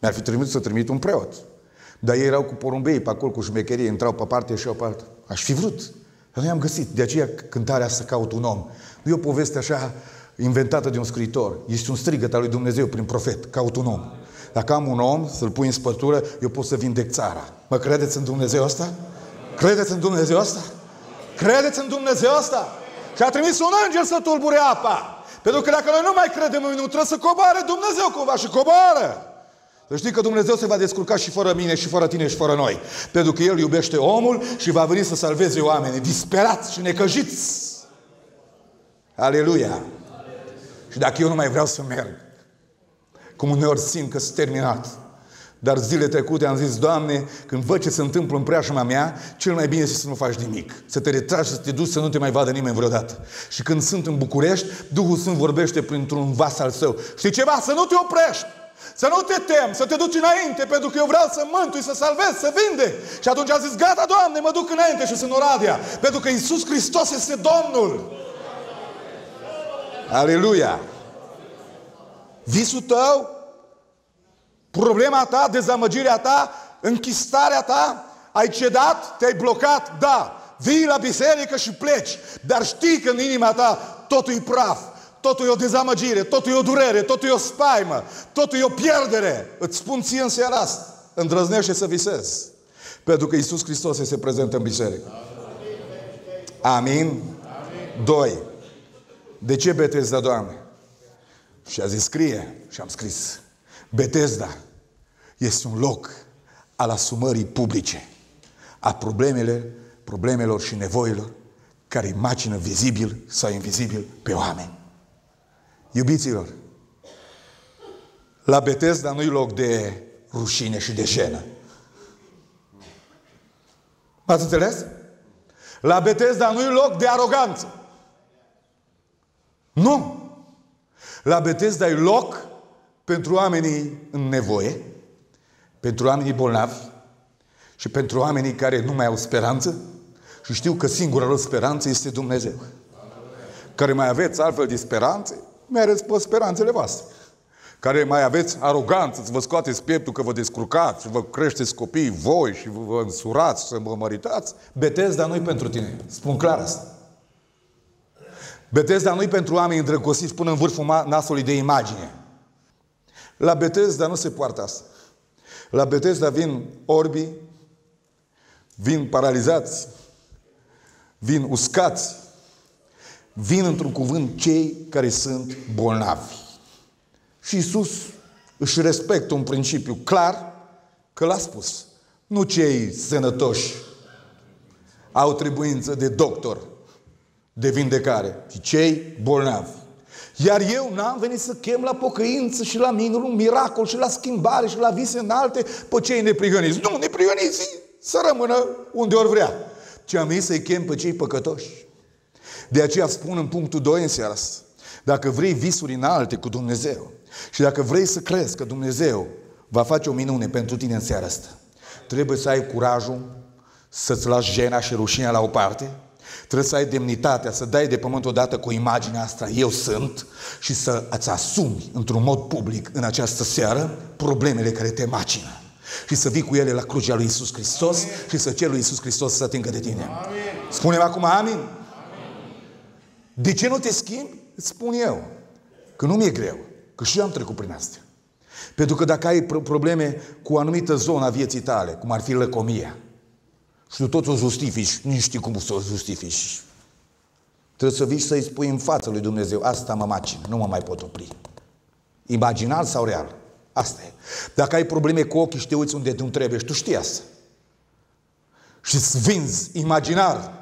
Mi-ar fi trimis să trimit un preot. Dar ei erau cu porumbei pe acolo, cu șmecherie, intrau pe parte și o parte. Aș fi vrut. Dar nu i-am găsit. De aceea cântarea să caut un om. Nu e o poveste așa inventată de un scriitor. Este un strigăt al lui Dumnezeu prin profet. Caut un om. Dacă am un om, să-l pui în spătură, eu pot să vindec țara. Mă credeți în Dumnezeu ăsta? Credeți în Dumnezeu ăsta? Credeți în Dumnezeu ăsta? Și a trimis un înger să tulbure apa. Pentru că dacă noi nu mai credem în nu trebuie să coboare Dumnezeu cumva și coboară. Să știi că Dumnezeu se va descurca și fără mine, și fără tine, și fără noi. Pentru că El iubește omul și va veni să salveze oamenii disperați și necăjiți. Aleluia! Și dacă eu nu mai vreau să merg, cum uneori simt că sunt terminat, dar zile trecute am zis, Doamne, când văd ce se întâmplă în preajma mea, cel mai bine este să nu faci nimic. Să te retragi, să te duci, să nu te mai vadă nimeni vreodată. Și când sunt în București, Duhul Sfânt vorbește printr-un vas al său. Știi ceva? Să nu te oprești! Să nu te tem, să te duci înainte, pentru că eu vreau să mântui, să salvez, să vinde. Și atunci a zis, gata, Doamne, mă duc înainte și sunt Oradea. Pentru că Isus Hristos este Domnul. Aleluia! Visul tău, problema ta, dezamăgirea ta, închistarea ta, ai cedat, te-ai blocat, da. Vii la biserică și pleci, dar știi că în inima ta totul e praf, totul e o dezamăgire, totul e o durere, totul e o spaimă, totul e o pierdere. Îți spun ție în seara asta, îndrăznește să visezi. Pentru că Isus Hristos este prezent în biserică. Amin? Amin. Doi. De ce Betesda, Doamne? Și a zis, scrie. Și am scris. Betesda este un loc al asumării publice a problemele, problemelor și nevoilor care imagină vizibil sau invizibil pe oameni. Iubiților, la Betesda nu-i loc de rușine și de jenă. M-ați înțeles? La Betesda nu-i loc de aroganță. Nu! La Betesda e loc pentru oamenii în nevoie, pentru oamenii bolnavi și pentru oamenii care nu mai au speranță și știu că singura lor speranță este Dumnezeu. Care mai aveți altfel de speranțe, mereți pe speranțele voastre. Care mai aveți aroganță, să vă scoateți pieptul că vă descurcați și vă creșteți copiii voi și vă însurați să vă măritați, Betesda nu-i pentru tine. Spun clar asta. Betesda nu-i pentru oameni îndrăgostiți până în vârful nasului de imagine. La Betesda nu se poartă asta. La Betesda vin orbi, vin paralizați, vin uscați, vin într-un cuvânt cei care sunt bolnavi. Și Isus își respectă un principiu clar că l-a spus. Nu cei sănătoși au trebuință de doctor, de vindecare, ci cei bolnavi. Iar eu n-am venit să chem la pocăință și la minul, un miracol și la schimbare și la vise înalte pe cei neprihăniți. Nu, neprihăniți să rămână unde ori vrea. Ce am venit să-i chem pe cei păcătoși. De aceea spun în punctul 2 în seara asta, dacă vrei visuri înalte cu Dumnezeu și dacă vrei să crezi că Dumnezeu va face o minune pentru tine în seara asta, trebuie să ai curajul să-ți lași jena și rușinea la o parte, trebuie să ai demnitatea, să dai de pământ odată cu imaginea asta, eu sunt, și să îți asumi într-un mod public în această seară problemele care te macină. Și să vii cu ele la crucea lui Isus Hristos amin. și să cer lui Isus Hristos să atingă de tine. Spune-mi acum amin. amin. De ce nu te schimbi? Îți spun eu. Că nu mi-e greu. Că și eu am trecut prin astea. Pentru că dacă ai probleme cu o anumită zonă a vieții tale, cum ar fi lăcomia, și tu tot o justifici, nu știi cum să o justifici. Trebuie să vii să-i spui în fața lui Dumnezeu, asta mă macină, nu mă mai pot opri. Imaginal sau real? Asta e. Dacă ai probleme cu ochii și te uiți unde nu trebuie și tu știi asta. Și îți vinzi imaginar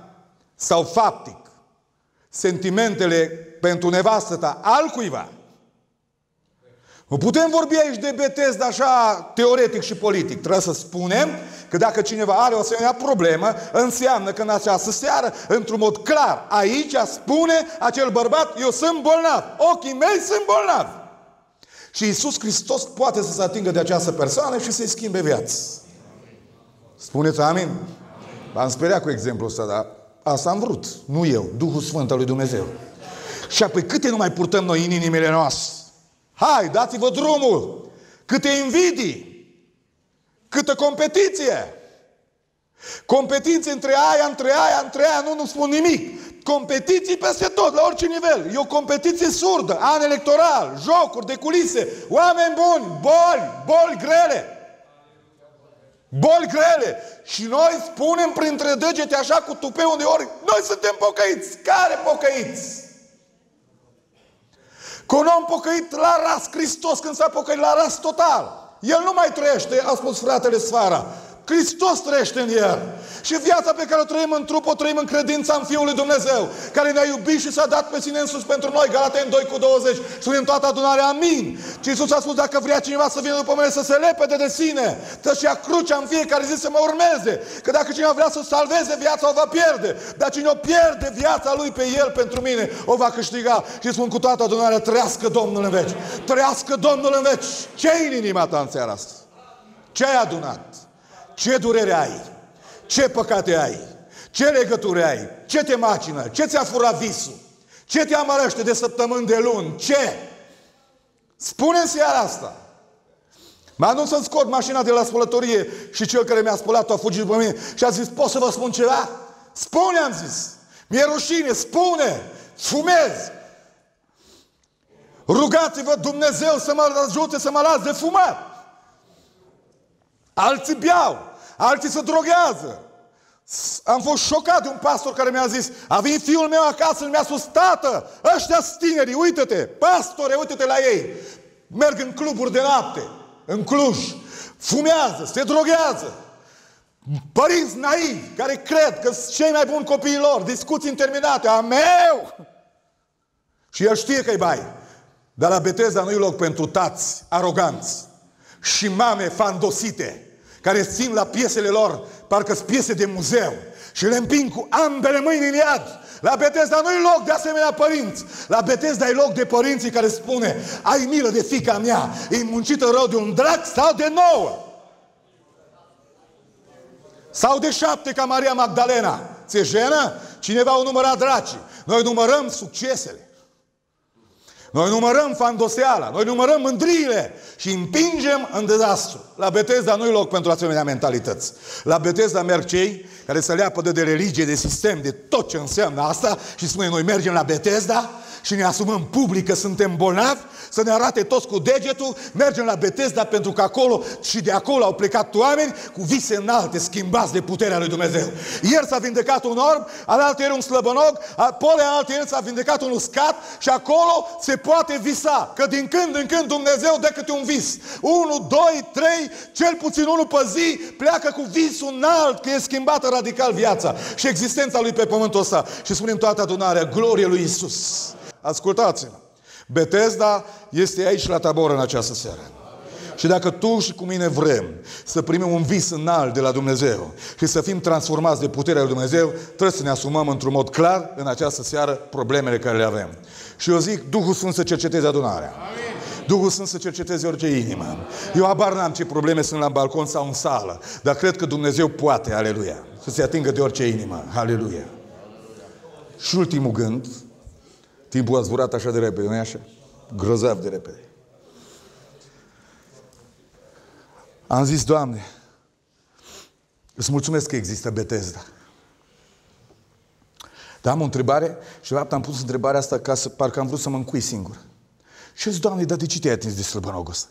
sau faptic sentimentele pentru nevastă ta altcuiva, nu putem vorbi aici de Betesda așa teoretic și politic. Trebuie să spunem că dacă cineva are o asemenea problemă, înseamnă că în această seară, într-un mod clar, aici spune acel bărbat, eu sunt bolnav, ochii mei sunt bolnavi. Și Iisus Hristos poate să se atingă de această persoană și să-i schimbe viața. Spuneți amin? am speriat cu exemplul ăsta, dar asta am vrut. Nu eu, Duhul Sfânt al lui Dumnezeu. Și apoi câte nu mai purtăm noi în inimile noastre? Hai, dați-vă drumul! Câte invidii! Câtă competiție! Competiție între aia, între aia, între aia, nu, nu spun nimic. Competiții peste tot, la orice nivel. E o competiție surdă, an electoral, jocuri de culise, oameni buni, boli, boli grele. Boli grele. Și noi spunem printre degete așa cu tupeu uneori, noi suntem pocăiți. Care pocăiți? Că un om pocăit la ras, Hristos când s-a pocăit la ras total. El nu mai trăiește, a spus fratele Sfara. Hristos trăiește în el. Și viața pe care o trăim în trup, o trăim în credința în Fiul lui Dumnezeu, care ne-a iubit și s-a dat pe sine însus pentru noi. Galaten 2 cu 20. Spunem toată adunarea, amin. Și Iisus a spus, dacă vrea cineva să vină după mine, să se lepede de sine, să-și ia crucea în fiecare zi să mă urmeze. Că dacă cineva vrea să salveze viața, o va pierde. Dar cine o pierde viața lui pe el pentru mine, o va câștiga. Și spun cu toată adunarea, trăiască Domnul în veci. Trăiască Domnul în veci. Ce-i în inima ta în seara asta? Ce ai adunat? Ce durere ai? Ce păcate ai? Ce legături ai? Ce te macină? Ce ți-a furat visul? Ce te amărăște de săptămâni de luni? Ce? spune în seara asta. M-a dus să-mi scot mașina de la spălătorie și cel care mi-a spălat-o a fugit după mine și a zis, pot să vă spun ceva? Spune, am zis. Mi-e rușine, spune. Fumez. Rugați-vă Dumnezeu să mă ajute să mă las de fumat. Alții beau, alții se droghează. Am fost șocat de un pastor care mi-a zis, a venit fiul meu acasă și mi-a spus, tată, ăștia tineri, uite-te, pastore, uite-te la ei. Merg în cluburi de noapte, în Cluj, fumează, se droghează. Părinți naivi care cred că sunt cei mai buni copiii lor, discuții interminate, a meu! Și el știe că-i bai. Dar la Beteza nu-i loc pentru tați aroganți și mame fandosite care țin la piesele lor, parcă sunt piese de muzeu și le împing cu ambele mâini în iad. La Betesda nu-i loc de asemenea părinți. La Betesda e loc de părinții care spune ai milă de fica mea, e muncită rău de un drac sau de nouă. Sau de șapte ca Maria Magdalena. Ți-e jenă? Cineva o număra dracii. Noi numărăm succesele. Noi numărăm fandoseala, noi numărăm mândriile și împingem în dezastru. La Betesda nu-i loc pentru asemenea mentalități. La Betesda merg cei care se leapă de religie, de sistem, de tot ce înseamnă asta și spune noi mergem la Betesda și ne asumăm public că suntem bolnavi, să ne arate toți cu degetul, mergem la Betesda pentru că acolo și de acolo au plecat oameni cu vise înalte, schimbați de puterea lui Dumnezeu. Ieri s-a vindecat un orb, alaltă ieri un slăbănog, pole alaltă ieri s-a vindecat un uscat și acolo se poate visa, că din când în când Dumnezeu dă câte un vis. Unu, doi, trei, cel puțin unul pe zi, pleacă cu visul înalt, că e schimbată radical viața și existența lui pe pământul ăsta. Și spunem toată adunarea, glorie lui Isus. Ascultați-mă! Betesda este aici la tabor în această seară. Și dacă tu și cu mine vrem să primim un vis înalt de la Dumnezeu și să fim transformați de puterea lui Dumnezeu, trebuie să ne asumăm într-un mod clar în această seară problemele care le avem. Și eu zic, Duhul Sfânt să cerceteze adunarea. Amin. Duhul Sfânt să cerceteze orice inimă. Eu abar n-am ce probleme sunt la balcon sau în sală, dar cred că Dumnezeu poate, aleluia, să se atingă de orice inimă, aleluia. Și ultimul gând, timpul a zburat așa de repede, nu așa? Grozav de repede. Am zis, Doamne, îți mulțumesc că există Betesda. Dar am o întrebare și de fapt am pus întrebarea asta ca să, parcă am vrut să mă încui singur. Și zis, Doamne, dar de ce te-ai atins de slăbănogul ăsta?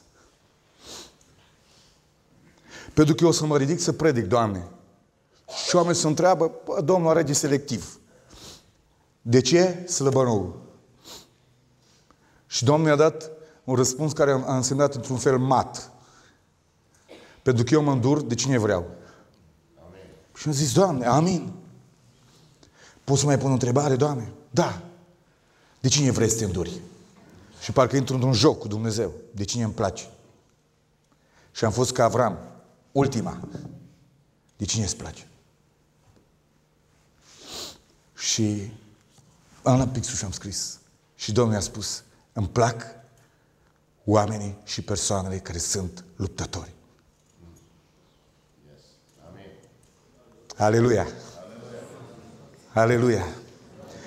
Pentru că eu o să mă ridic să predic, Doamne. Și oamenii se întreabă, bă, Domnul are de selectiv. De ce slăbănogul? Și Domnul mi-a dat un răspuns care a însemnat într-un fel mat. Pentru că eu mă îndur de cine vreau. Amin. Și am zis, Doamne, amin. Poți să mai pun o întrebare, Doamne? Da. De cine vrei să te înduri? Și parcă intru într-un joc cu Dumnezeu. De cine îmi place? Și am fost ca Avram. Ultima. De cine îți place? Și am la pixul și am scris. Și Domnul mi-a spus, îmi plac oamenii și persoanele care sunt luptători. Aleluia! Aleluia!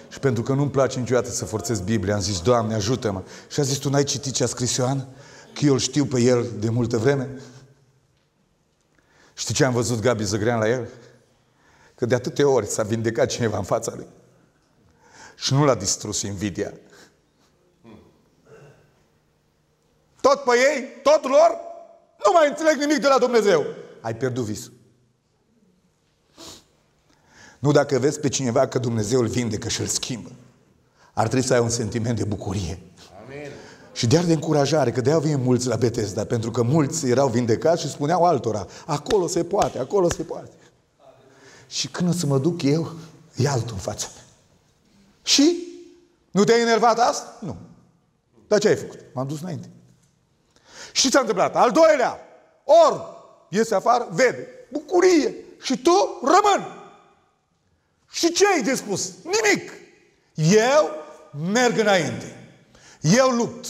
Și pentru că nu-mi place niciodată să forțez Biblia, am zis, Doamne, ajută-mă. Și a zis, tu n-ai citit ce a scris Ioan? Că eu îl știu pe el de multă vreme? Știi ce am văzut Gabi Zăgrean la el? Că de atâtea ori s-a vindecat cineva în fața lui. Și nu l-a distrus invidia. Tot pe ei, tot lor, nu mai înțeleg nimic de la Dumnezeu. Ai pierdut visul. Nu dacă vezi pe cineva că Dumnezeu îl vindecă și îl schimbă. Ar trebui să ai un sentiment de bucurie. Amin. Și de de încurajare, că de-aia vin mulți la Betesda, pentru că mulți erau vindecați și spuneau altora, acolo se poate, acolo se poate. Și când o să mă duc eu, e altul în fața mea. Și? Nu te-ai enervat asta? Nu. Dar ce ai făcut? M-am dus înainte. Și ce s-a întâmplat? Al doilea, ori iese afară, vede, bucurie. Și tu rămân. Și ce ai de spus? Nimic. Eu merg înainte. Eu lupt.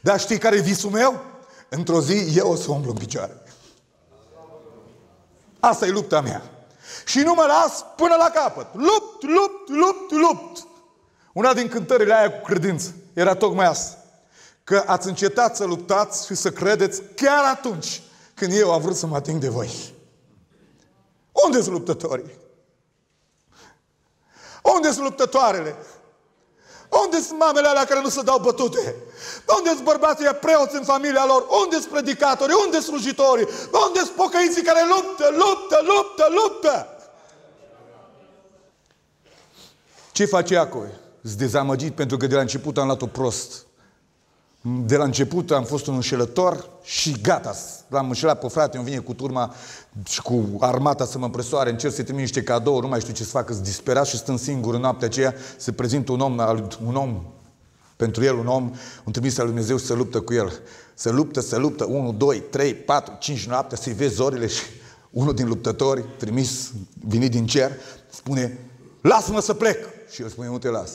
Dar știi care e visul meu? Într-o zi eu o să umblu în picioare. Asta e lupta mea. Și nu mă las până la capăt. Lupt, lupt, lupt, lupt. Una din cântările aia cu credință era tocmai asta. Că ați încetat să luptați și să credeți chiar atunci când eu am vrut să mă ating de voi. Unde sunt luptătorii? Unde sunt luptătoarele? Unde sunt mamele alea care nu se dau bătute? Unde sunt bărbații preoți în familia lor? Unde sunt predicatorii? Unde sunt slujitorii? Unde sunt pocăiții care luptă, luptă, luptă, luptă? Ce face Iacov? Sunt dezamăgit pentru că de la început am luat-o prost. De la început am fost un înșelător și gata, l-am înșelat pe frate, îmi vine cu turma și cu armata să mă împresoare, încerc să-i trimit niște cadouri, nu mai știu ce să fac, sunt disperat și stând singur în noaptea aceea, se prezintă un om, un om pentru el un om, un trimis al Lui Dumnezeu să luptă cu el. Să luptă, să luptă, 1, 2, 3, 4, 5 noapte, să-i vezi zorile și unul din luptători, trimis, venit din cer, spune, lasă-mă să plec. Și el spune, nu te las.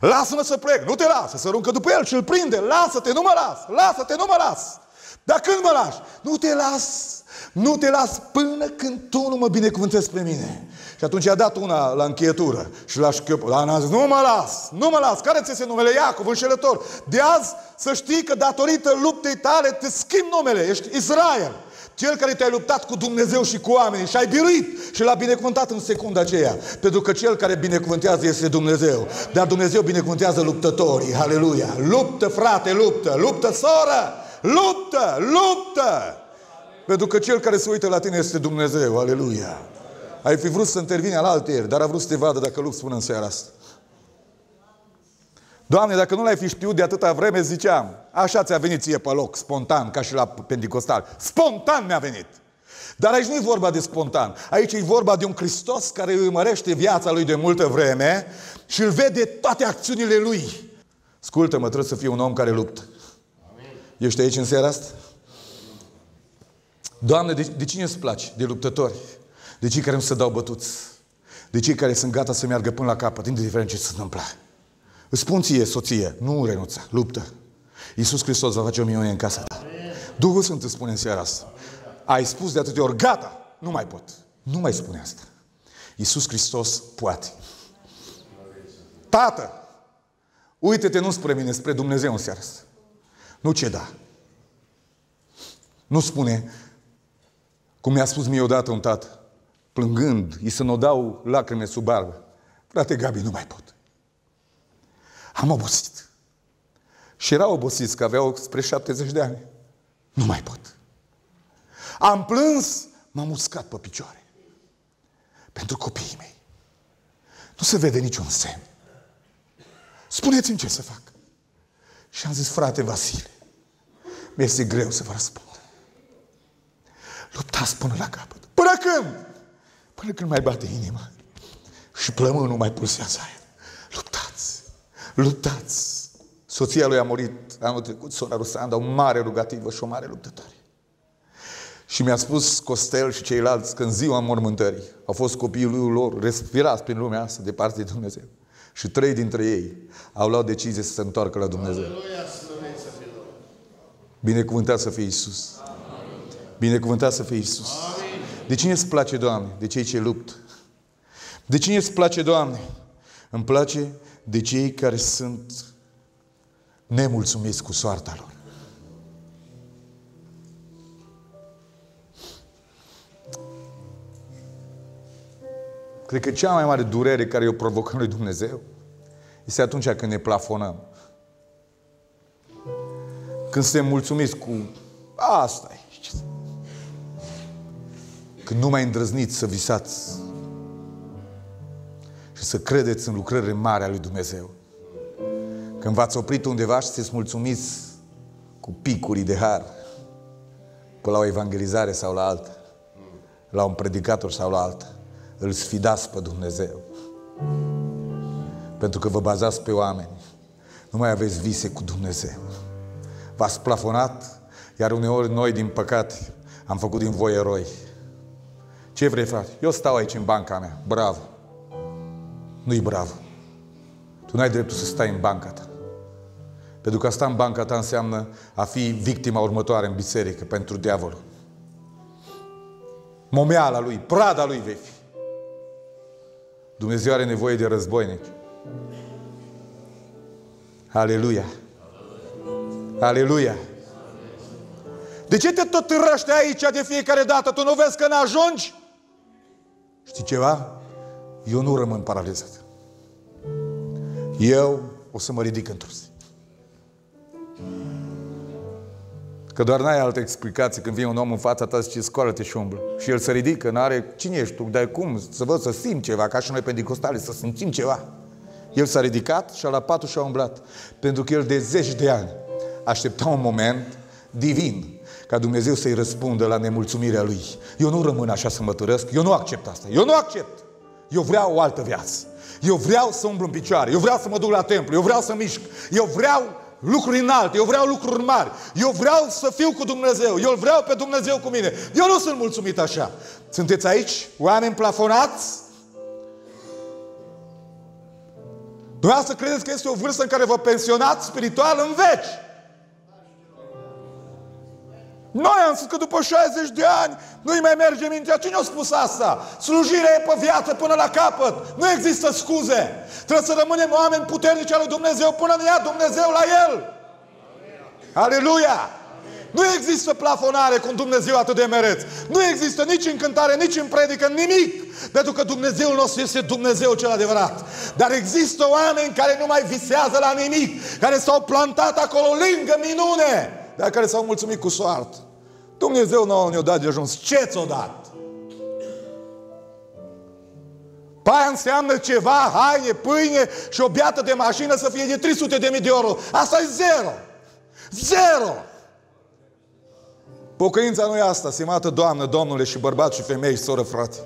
Lasă-mă să plec, nu te lasă, să aruncă după el și îl prinde, lasă-te, nu mă las, lasă-te, nu mă las. Dar când mă lași? Nu te las, Nu te las până când tu nu mă binecuvântezi pe mine. Și atunci a dat una la încheietură și la șchiop. La a zis, nu mă las, nu mă las. Care ți se numele Iacov, înșelător? De azi să știi că datorită luptei tale te schimb numele. Ești Israel. Cel care te-a luptat cu Dumnezeu și cu oamenii și ai biruit și l-a binecuvântat în secunda aceea. Pentru că cel care binecuvântează este Dumnezeu. Dar Dumnezeu binecuvântează luptătorii. Aleluia! Luptă, frate, luptă! Luptă, soră! Luptă! Luptă! Pentru că cel care se uită la tine este Dumnezeu. Aleluia! Ai fi vrut să intervine la altieri, dar a vrut să te vadă dacă lupți până în seara asta. Doamne, dacă nu l-ai fi știut de atâta vreme, ziceam, așa ți-a venit ție pe loc, spontan, ca și la Pentecostal. Spontan mi-a venit. Dar aici nu e vorba de spontan. Aici e vorba de un Hristos care îi mărește viața lui de multă vreme și îl vede toate acțiunile lui. Ascultă-mă, trebuie să fii un om care luptă. Amin. Ești aici în seara asta? Doamne, de, de cine îți place? De luptători. De cei care nu se dau bătuți. De cei care sunt gata să meargă până la capăt, indiferent ce se întâmplă. Îți spun ție, soție, nu renunța, luptă. Iisus Hristos va face o minune în casa ta. Duhul Sfânt îți spune în seara asta. Ai spus de atâtea ori, gata, nu mai pot. Nu mai spune asta. Iisus Hristos poate. Tată, uite-te nu spre mine, spre Dumnezeu în seara asta. Nu ceda. Nu spune, cum mi-a spus mie odată un tată, plângând, îi să nu dau lacrime sub barbă. Frate Gabi, nu mai pot. Am obosit. Și erau obosiți, că aveau spre 70 de ani. Nu mai pot. Am plâns, m-am uscat pe picioare. Pentru copiii mei. Nu se vede niciun semn. Spuneți-mi ce să fac. Și am zis, frate Vasile, mi-este greu să vă răspund. Luptați până la capăt. Până când? Până când mai bate inima. Și plămânul mai pulsează aia. Luptați. Luptați. Soția lui a murit anul trecut, sora Rusanda, o mare rugativă și o mare luptătoare. Și mi-a spus Costel și ceilalți că în ziua mormântării au fost copiii lor respirați prin lumea asta de parte de Dumnezeu. Și trei dintre ei au luat decizie să se întoarcă la Dumnezeu. Binecuvântat să fie Iisus. Binecuvântat să fie Iisus. De cine îți place, Doamne? De cei ce luptă. De cine îți place, Doamne? Îmi place de cei care sunt nemulțumiți cu soarta lor. Cred că cea mai mare durere care o provocăm lui Dumnezeu este atunci când ne plafonăm. Când suntem mulțumiți cu asta e. Când nu mai îndrăzniți să visați și să credeți în lucrările mari ale lui Dumnezeu. Când v-ați oprit undeva și să-ți mulțumiți cu picuri de har, pe la o evangelizare sau la alta, la un predicator sau la alta, îl sfidați pe Dumnezeu. Pentru că vă bazați pe oameni. Nu mai aveți vise cu Dumnezeu. V-ați plafonat, iar uneori noi, din păcate, am făcut din voi eroi. Ce vrei, frate? Eu stau aici în banca mea. Bravo. Nu-i bravo. Tu n-ai dreptul să stai în banca ta. Pentru că asta în banca ta înseamnă a fi victima următoare în biserică pentru diavolul. Momeala lui, prada lui vei fi. Dumnezeu are nevoie de războinici. Aleluia! Aleluia! De ce te tot răște aici de fiecare dată? Tu nu vezi că n-ajungi? Știi ceva? Eu nu rămân paralizat. Eu o să mă ridic într-o zi. Că doar n-ai altă explicație când vine un om în fața ta și scoală-te și umblă. Și el se ridică, n-are, cine ești tu? Dar cum? Să văd, să simt ceva, ca și noi pentecostale, să simțim ceva. El s-a ridicat și a la patru și a umblat. Pentru că el de zeci de ani aștepta un moment divin ca Dumnezeu să-i răspundă la nemulțumirea lui. Eu nu rămân așa să mă târăsc, eu nu accept asta. Eu nu accept. Eu vreau o altă viață. Eu vreau să umblu în picioare, eu vreau să mă duc la templu, eu vreau să mișc, eu vreau lucruri înalte, eu vreau lucruri mari, eu vreau să fiu cu Dumnezeu, eu vreau pe Dumnezeu cu mine. Eu nu sunt mulțumit așa. Sunteți aici, oameni plafonați? Dumneavoastră credeți că este o vârstă în care vă pensionați spiritual în veci. Noi am spus că după 60 de ani nu-i mai merge mintea. Cine a spus asta? Slujirea e pe viață până la capăt. Nu există scuze. Trebuie să rămânem oameni puternici al lui Dumnezeu până ne ia Dumnezeu la El. Aleluia! Nu există plafonare cu Dumnezeu atât de mereț. Nu există nici în cântare, nici în predică, nimic. Pentru că Dumnezeul nostru este Dumnezeu cel adevărat. Dar există oameni care nu mai visează la nimic, care s-au plantat acolo lângă minune, dar care s-au mulțumit cu soart. Dumnezeu nu ne-a dat de ajuns. Ce ți-o dat? Paia înseamnă ceva, haine, pâine și o biată de mașină să fie de 300 de mii de euro. Asta e zero. Zero. Pocăința nu e asta, simată Doamnă, Domnule și bărbați și femei și soră frate.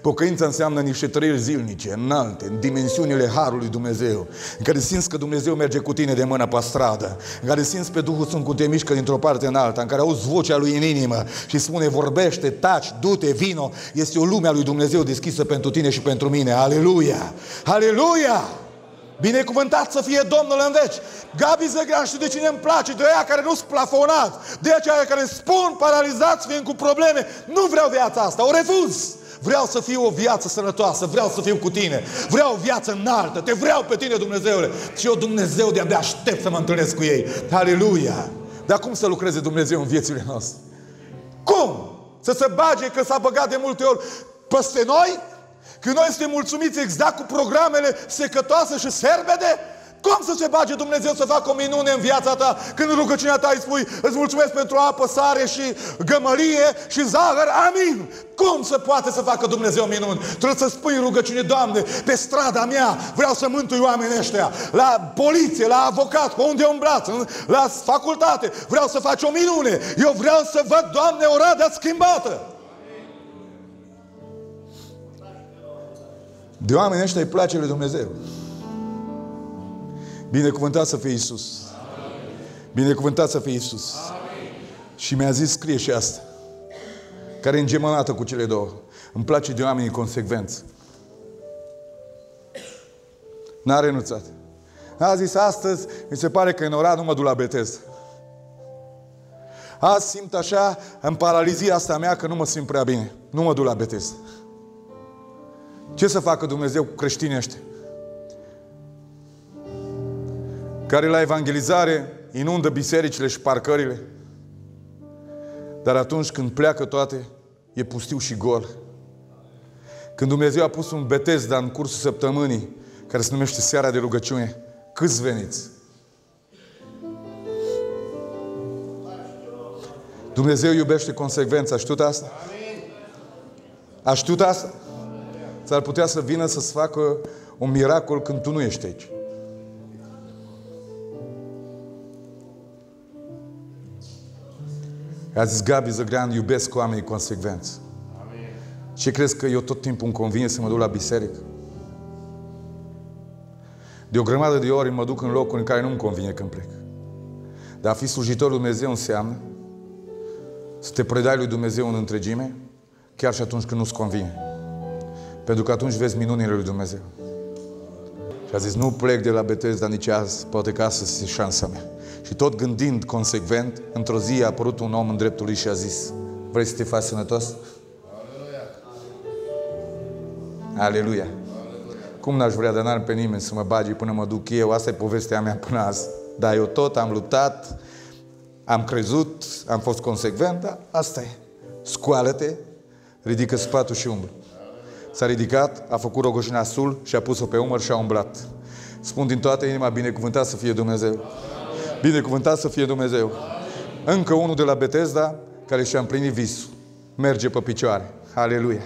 Pocăința înseamnă niște trăiri zilnice, înalte, în dimensiunile Harului Dumnezeu, în care simți că Dumnezeu merge cu tine de mână pe stradă, în care simți pe Duhul Sfânt cum te mișcă dintr-o parte în alta, în care auzi vocea Lui în inimă și spune, vorbește, taci, du-te, vino. Este o lume a Lui Dumnezeu deschisă pentru tine și pentru mine. Aleluia! Aleluia! Binecuvântat să fie Domnul în veci. Gabi Zăgrean, știu de cine îmi place, de aia care nu sunt plafonați, de aceia care spun paralizați fiind cu probleme. Nu vreau viața asta, o refuz. Vreau să fiu o viață sănătoasă, vreau să fiu cu tine, vreau o viață înaltă, te vreau pe tine, Dumnezeule. Și eu, Dumnezeu, de-abia aștept să mă întâlnesc cu ei. Aleluia! Dar cum să lucreze Dumnezeu în viețile noastre? Cum? Să se bage că s-a băgat de multe ori peste noi? Când noi suntem mulțumiți exact cu programele secătoase și serbede? Cum să se bage Dumnezeu să facă o minune în viața ta când în rugăciunea ta îi spui îți mulțumesc pentru apă, sare și gămălie și zahăr, amin. Cum să poate să facă Dumnezeu minuni? Trebuie să spui în rugăciune, Doamne, pe strada mea vreau să mântui oamenii ăștia, la poliție, la avocat, pe unde umblați, la facultate, vreau să faci o minune. Eu vreau să văd, Doamne, o radă schimbată. De oamenii ăștia îi place lui Dumnezeu. Binecuvântat să fie Isus. Binecuvântat să fie Isus. Și mi-a zis, scrie și asta. Care e îngemănată cu cele două. Îmi place de oamenii consecvenți. N-a renunțat. A zis, astăzi mi se pare că în ora nu mă duc la Betesda. Azi simt așa, în paralizia asta mea, că nu mă simt prea bine. Nu mă duc la Betesda. Ce să facă Dumnezeu cu creștinii ăștia? Care la evangelizare inundă bisericile și parcările. Dar atunci când pleacă toate, e pustiu și gol. Când Dumnezeu a pus un Betesda în cursul săptămânii, care se numește Seara de Rugăciune, câți veniți? Dumnezeu iubește consecvența. Știut asta? A știut asta? S-ar putea să vină să-ți facă un miracol când tu nu ești aici. A zis Gabi Zăgrean, iubesc oamenii consecvenți. Ce crezi că eu tot timpul îmi convine să mă duc la biserică? De o grămadă de ori mă duc în locuri în care nu-mi convine când plec. Dar a fi slujitor lui Dumnezeu înseamnă să te predai lui Dumnezeu în întregime, chiar și atunci când nu-ți convine. Pentru că atunci vezi minunile lui Dumnezeu. Și a zis, nu plec de la Betesda nici azi, poate că asta este șansa mea. Și tot gândind consecvent, într-o zi a apărut un om în dreptul lui și a zis, vrei să te faci sănătos? Aleluia! Aleluia. Cum n-aș vrea, dar n-ar pe nimeni să mă bagi până mă duc eu. Asta e povestea mea până azi. Dar eu tot am luptat, am crezut, am fost consecvent, dar asta e. Scoală-te, ridică spatul și umblă. S-a ridicat, a făcut rogoșina sul și a pus-o pe umăr și a umblat. Spun din toată inima, binecuvântat să fie Dumnezeu. Binecuvântat să fie Dumnezeu. Încă unul de la Betesda care și-a împlinit visul. Merge pe picioare. Aleluia!